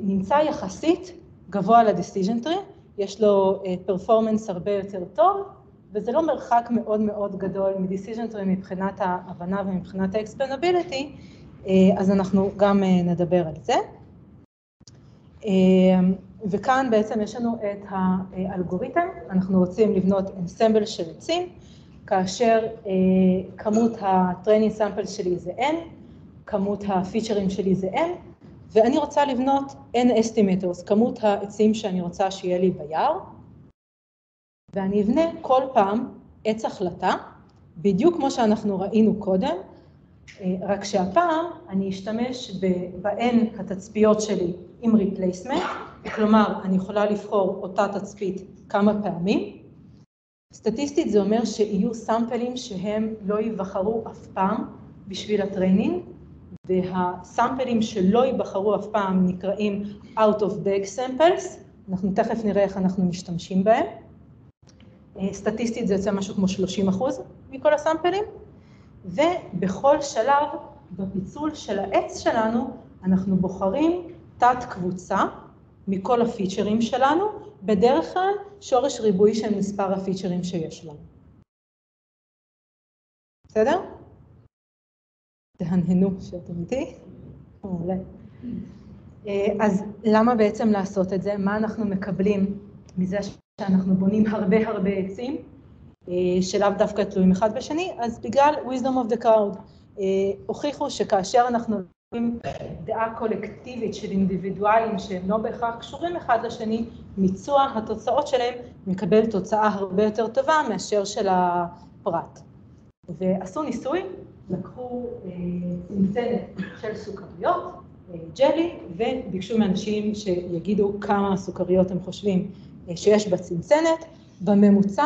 נמצא יחסית גבוה ל-decision tree, יש לו פרפורמנס הרבה יותר טוב, וזה לא מרחק מאוד מאוד גדול מ-decision tree מבחינת ההבנה ומבחינת ה-explainability, אז אנחנו גם נדבר על זה. וכאן בעצם יש לנו את האלגוריתם, אנחנו רוצים לבנות אנסמבל של עצים, כאשר אה, כמות ה-training samples שלי זה n, כמות הפיצ'רים שלי זה n, ואני רוצה לבנות n estimators, כמות העצים שאני רוצה שיהיה לי ביער, ואני אבנה כל פעם עץ החלטה, בדיוק כמו שאנחנו ראינו קודם, אה, רק שהפעם אני אשתמש ב-n התצפיות שלי עם replacement, כלומר, אני יכולה לבחור אותה תצפית כמה פעמים. סטטיסטית זה אומר שיהיו סאמפלים שהם לא ייבחרו אף פעם בשביל ה training, והסאמפלים שלא ייבחרו אף פעם נקראים out of bag samples, אנחנו תכף נראה איך אנחנו משתמשים בהם. אה, סטטיסטית זה יוצא משהו כמו 30 אחוז מכל הסאמפלים, ובכל שלב בפיצול של העץ שלנו אנחנו בוחרים תת קבוצה מכל הפיצ'רים שלנו, בדרך כלל שורש ריבועי של מספר הפיצ'רים שיש לנו. בסדר? תהנהנו שאתם איתי. מעולה. אה, אז למה בעצם לעשות את זה? מה אנחנו מקבלים מזה שאנחנו בונים הרבה הרבה עצים, אה, שלאו דווקא תלויים אחד בשני? אז בגלל wisdom of the crowd. אה, הוכיחו שכאשר אנחנו דעה קולקטיבית של אינדיבידואלים שהם לא בהכרח קשורים אחד לשני, מיצוע התוצאות שלהם מקבל תוצאה הרבה יותר טובה מאשר של הפרט. ועשו ניסוי, לקחו אה, צנצנת של סוכריות, אה, ג'לי, וביקשו מאנשים שיגידו כמה סוכריות הם חושבים אה, שיש בצנצנת, בממוצע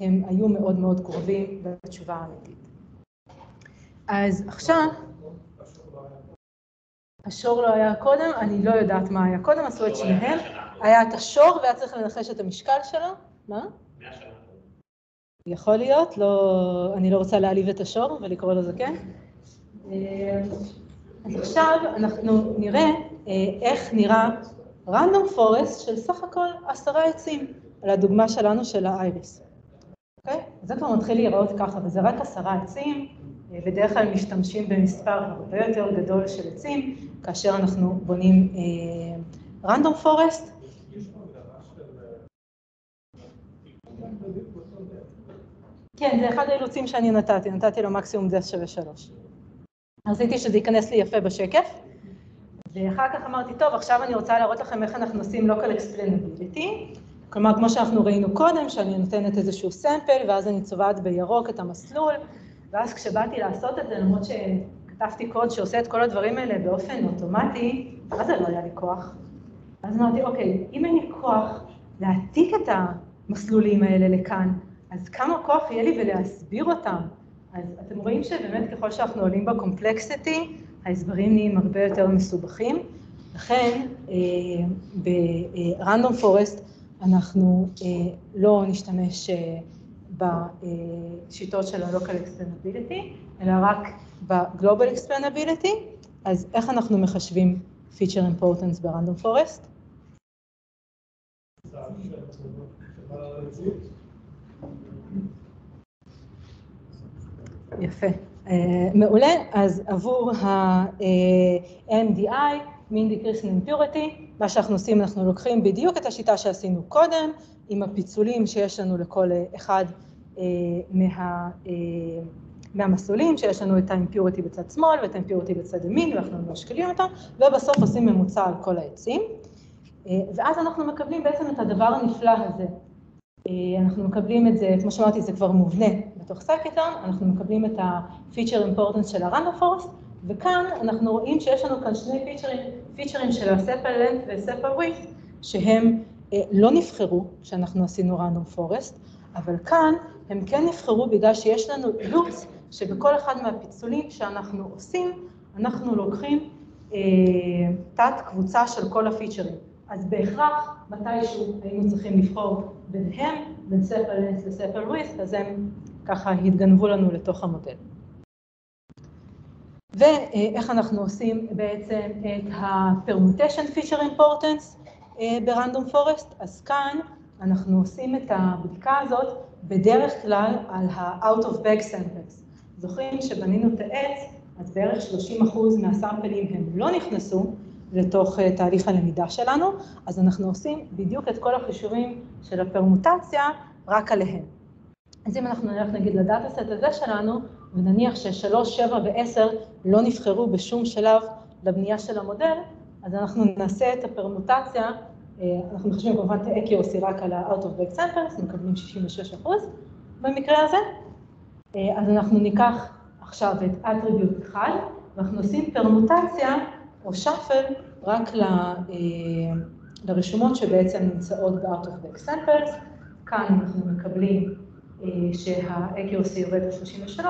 הם היו מאוד מאוד קרובים לתשובה האמיתית. אז עכשיו, השור לא היה קודם, אני לא יודעת מה היה קודם, עשו את שניהם. היה את השור והיה צריך לנחש את המשקל שלו. מה? יכול להיות, לא, אני לא רוצה להעליב את השור ולקרוא לו זקן. אה, אז עכשיו אנחנו נראה אה, איך נראה רנדום פורסט של סך הכל עשרה עצים, על הדוגמה שלנו של האייריס. אוקיי? זה כבר מתחיל להיראות ככה, וזה רק עשרה עצים, בדרך כלל משתמשים במספר הרבה יותר גדול של עצים, כאשר אנחנו בונים רנדום uh, פורסט. כן, זה אחד האילוצים שאני נתתי, נתתי לו מקסימום דס שווה שלוש. רציתי שזה ייכנס לי יפה בשקף, ואחר כך אמרתי, טוב, עכשיו אני רוצה להראות לכם איך אנחנו עושים local explainability, כלומר, כמו שאנחנו ראינו קודם, שאני נותנת איזשהו סמפל, ואז אני צובעת בירוק את המסלול, ואז כשבאתי לעשות את זה, למרות שכתבתי קוד שעושה את כל הדברים האלה באופן אוטומטי, מה זה לא היה לי כוח? אז אמרתי, אוקיי, אם אין לי כוח להעתיק את המסלולים האלה לכאן, אז כמה כוח יהיה לי בלהסביר אותם? אז אתם רואים שבאמת ככל שאנחנו עולים בקומפלקסיטי, ההסברים נהיים הרבה יותר מסובכים. לכן, אה, ברנדום פורסט אנחנו אה, לא נשתמש אה, בשיטות של ה-local explainability, אלא רק ב-global explainability, אז איך אנחנו מחשבים feature importance ברנדום פורסט? יפה. Uh, מעולה, אז עבור ה-MDI, mean decrease in impurity, מה שאנחנו עושים, אנחנו לוקחים בדיוק את השיטה שעשינו קודם, עם הפיצולים שיש לנו לכל אחד אה, מה, אה, מהמסלולים, שיש לנו את ה-impurity בצד שמאל ואת ה-impurity בצד ימין, ואנחנו משקלים אותם, ובסוף עושים ממוצע על כל העצים. אה, ואז אנחנו מקבלים בעצם את הדבר הנפלא הזה. אנחנו מקבלים את זה, כמו שאמרתי, זה כבר מובנה בתוך סקטון, אנחנו מקבלים את ה-feature importance של ה-random forest, וכאן אנחנו רואים שיש לנו כאן שני פיצ'רים, פיצ'רים של ה-sepal length ו-sepal width, שהם לא נבחרו כשאנחנו עשינו random forest, אבל כאן הם כן נבחרו בגלל שיש לנו לופס שבכל אחד מהפיצולים שאנחנו עושים, אנחנו לוקחים אה, תת קבוצה של כל הפיצ'רים. אז בהכרח מתישהו היינו צריכים לבחור ביניהם, בין ספל לנס לספל וויסט, אז הם ככה התגנבו לנו לתוך המודל. ואיך אנחנו עושים בעצם את ה-permutation feature importance אה, ברנדום פורסט, אז כאן אנחנו עושים את הבדיקה הזאת בדרך כלל על ה-out of bag samples. זוכרים שבנינו את העץ, אז בערך 30% מהסאמפלים הם לא נכנסו, לתוך אה, תהליך הלמידה שלנו, אז אנחנו עושים בדיוק את כל החישובים של הפרמוטציה רק עליהם. אז אם אנחנו נלך נגיד לדאטה סט הזה שלנו, ונניח ששלוש, שבע ועשר לא נבחרו בשום שלב לבנייה של המודל, אז אנחנו נעשה את הפרמוטציה, אנחנו חושבים כמובן את ה-accuracy רק על ה-out of back samples, מקבלים 66 אחוז במקרה הזה, אה, אז אנחנו ניקח עכשיו את attribute 1, ואנחנו עושים פרמוטציה או שפל רק ל, אה, לרשומות שבעצם נמצאות ב-out of back samples, כאן אנחנו מקבלים שה-accuracy יורד ל-33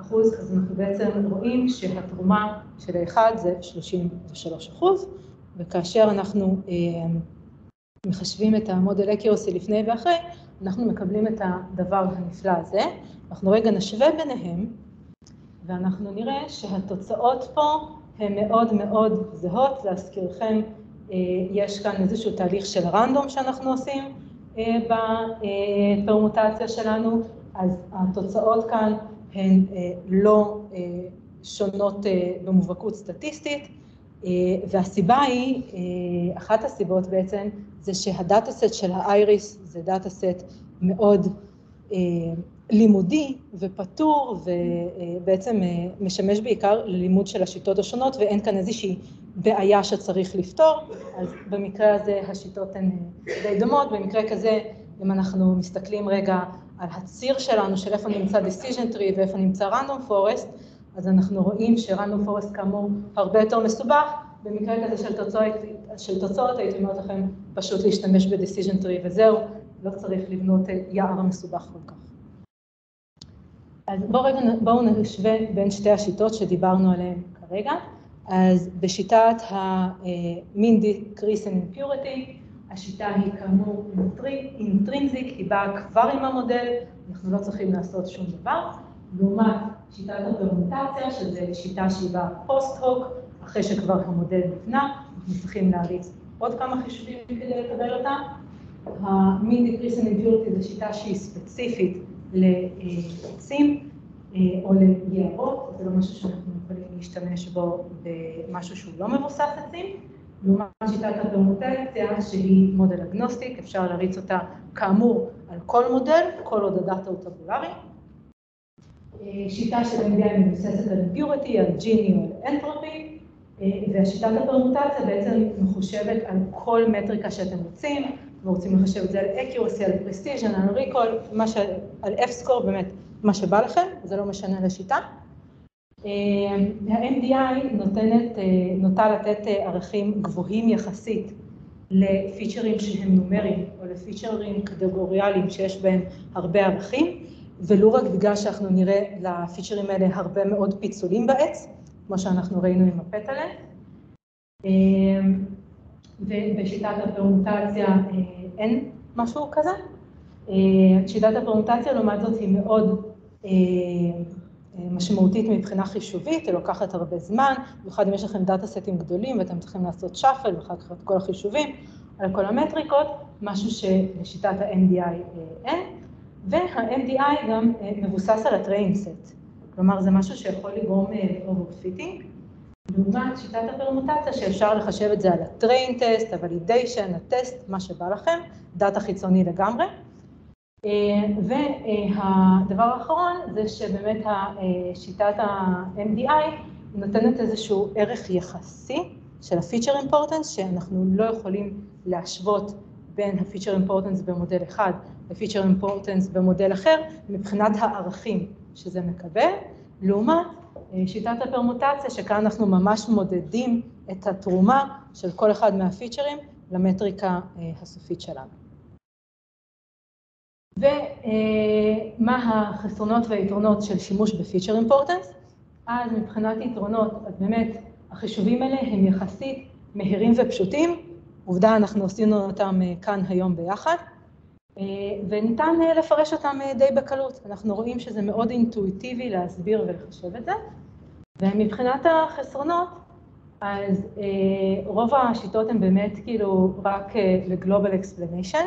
אחוז, אז אנחנו בעצם רואים שהתרומה של האחד זה 33 אחוז, וכאשר אנחנו אה, מחשבים את המודל accuracy לפני ואחרי, אנחנו מקבלים את הדבר הנפלא הזה. אנחנו רגע נשווה ביניהם, ואנחנו נראה שהתוצאות פה הן מאוד מאוד זהות. להזכירכם, אה, יש כאן איזשהו תהליך של רנדום שאנחנו עושים אה, בפרמוטציה שלנו, אז התוצאות כאן הן אה, לא שונות במובהקות סטטיסטית, והסיבה היא, אחת הסיבות בעצם, זה שהדאטה סט של האייריס זה דאטה סט מאוד לימודי ופתור ובעצם משמש בעיקר ללימוד של השיטות השונות ואין כאן איזושהי בעיה שצריך לפתור, אז במקרה הזה השיטות הן די דומות, במקרה כזה אם אנחנו מסתכלים רגע על הציר שלנו של איפה נמצא decision tree ואיפה נמצא random forest, אז אנחנו רואים ש-random forest כאמור הרבה יותר מסובך, במקרה כזה של תוצאות, של תוצאות הייתי אומרת לכם פשוט להשתמש ב-decision tree וזהו, לא צריך לבנות יער מסובך כל כך. אז בואו רגע, בואו נשווה בין שתי השיטות שדיברנו עליהן כרגע. אז בשיטת ה-mean decrease and impurity, השיטה היא כאמור אינטרינזיק, היא באה כבר עם המודל, אנחנו לא צריכים לעשות שום דבר. לעומת שיטת הפרמוטציה, שזו שיטה שהיא באה post-hoc, אחרי שכבר המודל נבנה, אנחנו צריכים להריץ עוד כמה חישובים כדי לקבל אותה. ה- mean decrease in impurity זו שיטה שהיא ספציפית לעצים אה, או ליערות, זה לא משהו שאנחנו יכולים להשתמש בו במשהו שהוא לא מבוסס עצים. לעומת שיטת הפרמוטציה שהיא model agnostic, אפשר להריץ אותה כאמור על כל מודל, כל עוד הדאטה הוא טבולרי. אה, שיטה של MDI מבוססת על אימפיוריטי, על ג'יני או על אנטרופי, אה, והשיטת הפרמוטציה בעצם מחושבת על כל מטריקה שאתם רוצים, אתם רוצים לחשב את זה על accuracy, על precision, על recall, ש... על F-score, באמת, מה שבא לכם, זה לא משנה לשיטה. ה-MDI נותנת, אה, נוטה לתת אה, ערכים גבוהים יחסית לפיצ'רים שהם נומריים או לפיצ'רים קטגוריאליים שיש בהם הרבה ערכים, ולו רק בגלל שאנחנו נראה לפיצ'רים האלה הרבה מאוד פיצולים בעץ, כמו שאנחנו ראינו עם הפטלה. אה, ובשיטת הפרמוטציה אין משהו כזה. שיטת הפרמוטציה לעומת זאת היא מאוד משמעותית מבחינה חישובית, היא לוקחת הרבה זמן, במיוחד אם יש לכם דאטה סטים גדולים ואתם צריכים לעשות shuffle ואחר כך את כל החישובים על כל המטריקות, משהו שלשיטת ה-MDI אה, אין, וה-MDI גם אה, מבוסס על set, כלומר זה משהו שיכול לגרום אה, לעומת שיטת הפרמוטציה שאפשר לחשב את זה על ה- train set, ה-validation, הטסט, מה שבא לכם, דאטה חיצוני לגמרי. והדבר האחרון זה שבאמת שיטת ה-MDI נותנת איזשהו ערך יחסי של ה-feature importance, שאנחנו לא יכולים להשוות בין ה-feature importance במודל אחד ל-feature importance במודל אחר, מבחינת הערכים שזה מקבל, לעומת שיטת הפרמוטציה, שכאן אנחנו ממש מודדים את התרומה של כל אחד מהפיצ'רים למטריקה הסופית שלנו. ומה החסרונות והיתרונות של שימוש בפיצ'ר אימפורטנס. אז מבחינת יתרונות, אז באמת החישובים האלה הם יחסית מהירים ופשוטים, עובדה אנחנו עשינו אותם אה, כאן היום ביחד, אה, וניתן אה, לפרש אותם די בקלות. אנחנו רואים שזה מאוד אינטואיטיבי להסביר ולחשב את זה, ומבחינת החסרונות, אז רוב השיטות הן באמת כאילו רק ל global explanation.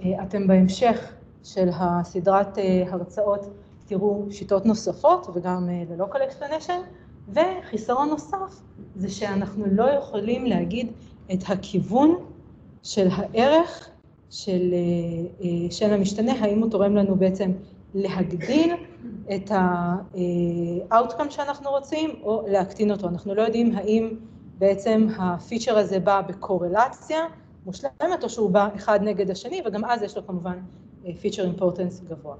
אתם בהמשך של הסדרת אה, הרצאות תראו שיטות נוספות וגם ל-local explanation, וחיסרון נוסף זה שאנחנו לא יכולים להגיד את הכיוון של הערך של, אה, אה, של המשתנה, האם הוא תורם לנו בעצם להגדיל את ה-outcome שאנחנו רוצים או להקטין אותו. אנחנו לא יודעים האם בעצם הפיצ'ר הזה בא בקורלציה מושלמת או שהוא בא אחד נגד השני, וגם אז יש לו כמובן feature importance גבוה.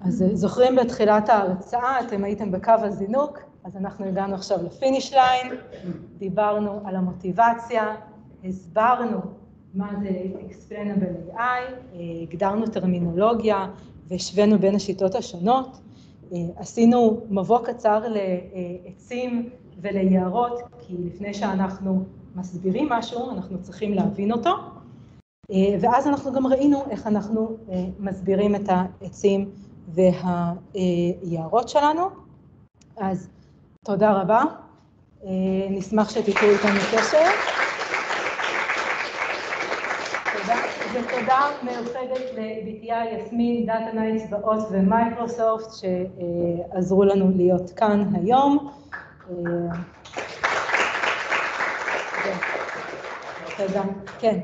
אז זוכרים בתחילת ההרצאה, אתם הייתם בקו הזינוק, אז אנחנו הגענו עכשיו ל finish line, דיברנו על המוטיבציה, הסברנו מה זה explainable AI, הגדרנו טרמינולוגיה והשווינו בין השיטות השונות, עשינו מבוא קצר לעצים וליערות, כי לפני שאנחנו מסבירים משהו, אנחנו צריכים להבין אותו, ואז אנחנו גם ראינו איך אנחנו מסבירים את העצים והיערות שלנו. אז תודה רבה, נשמח שתהיו איתנו בקשר. תודה, ותודה מיוחדת לבתיה יסמין, Data Nights, באות ומייקרוסופט שעזרו לנו להיות כאן היום. תודה, כן.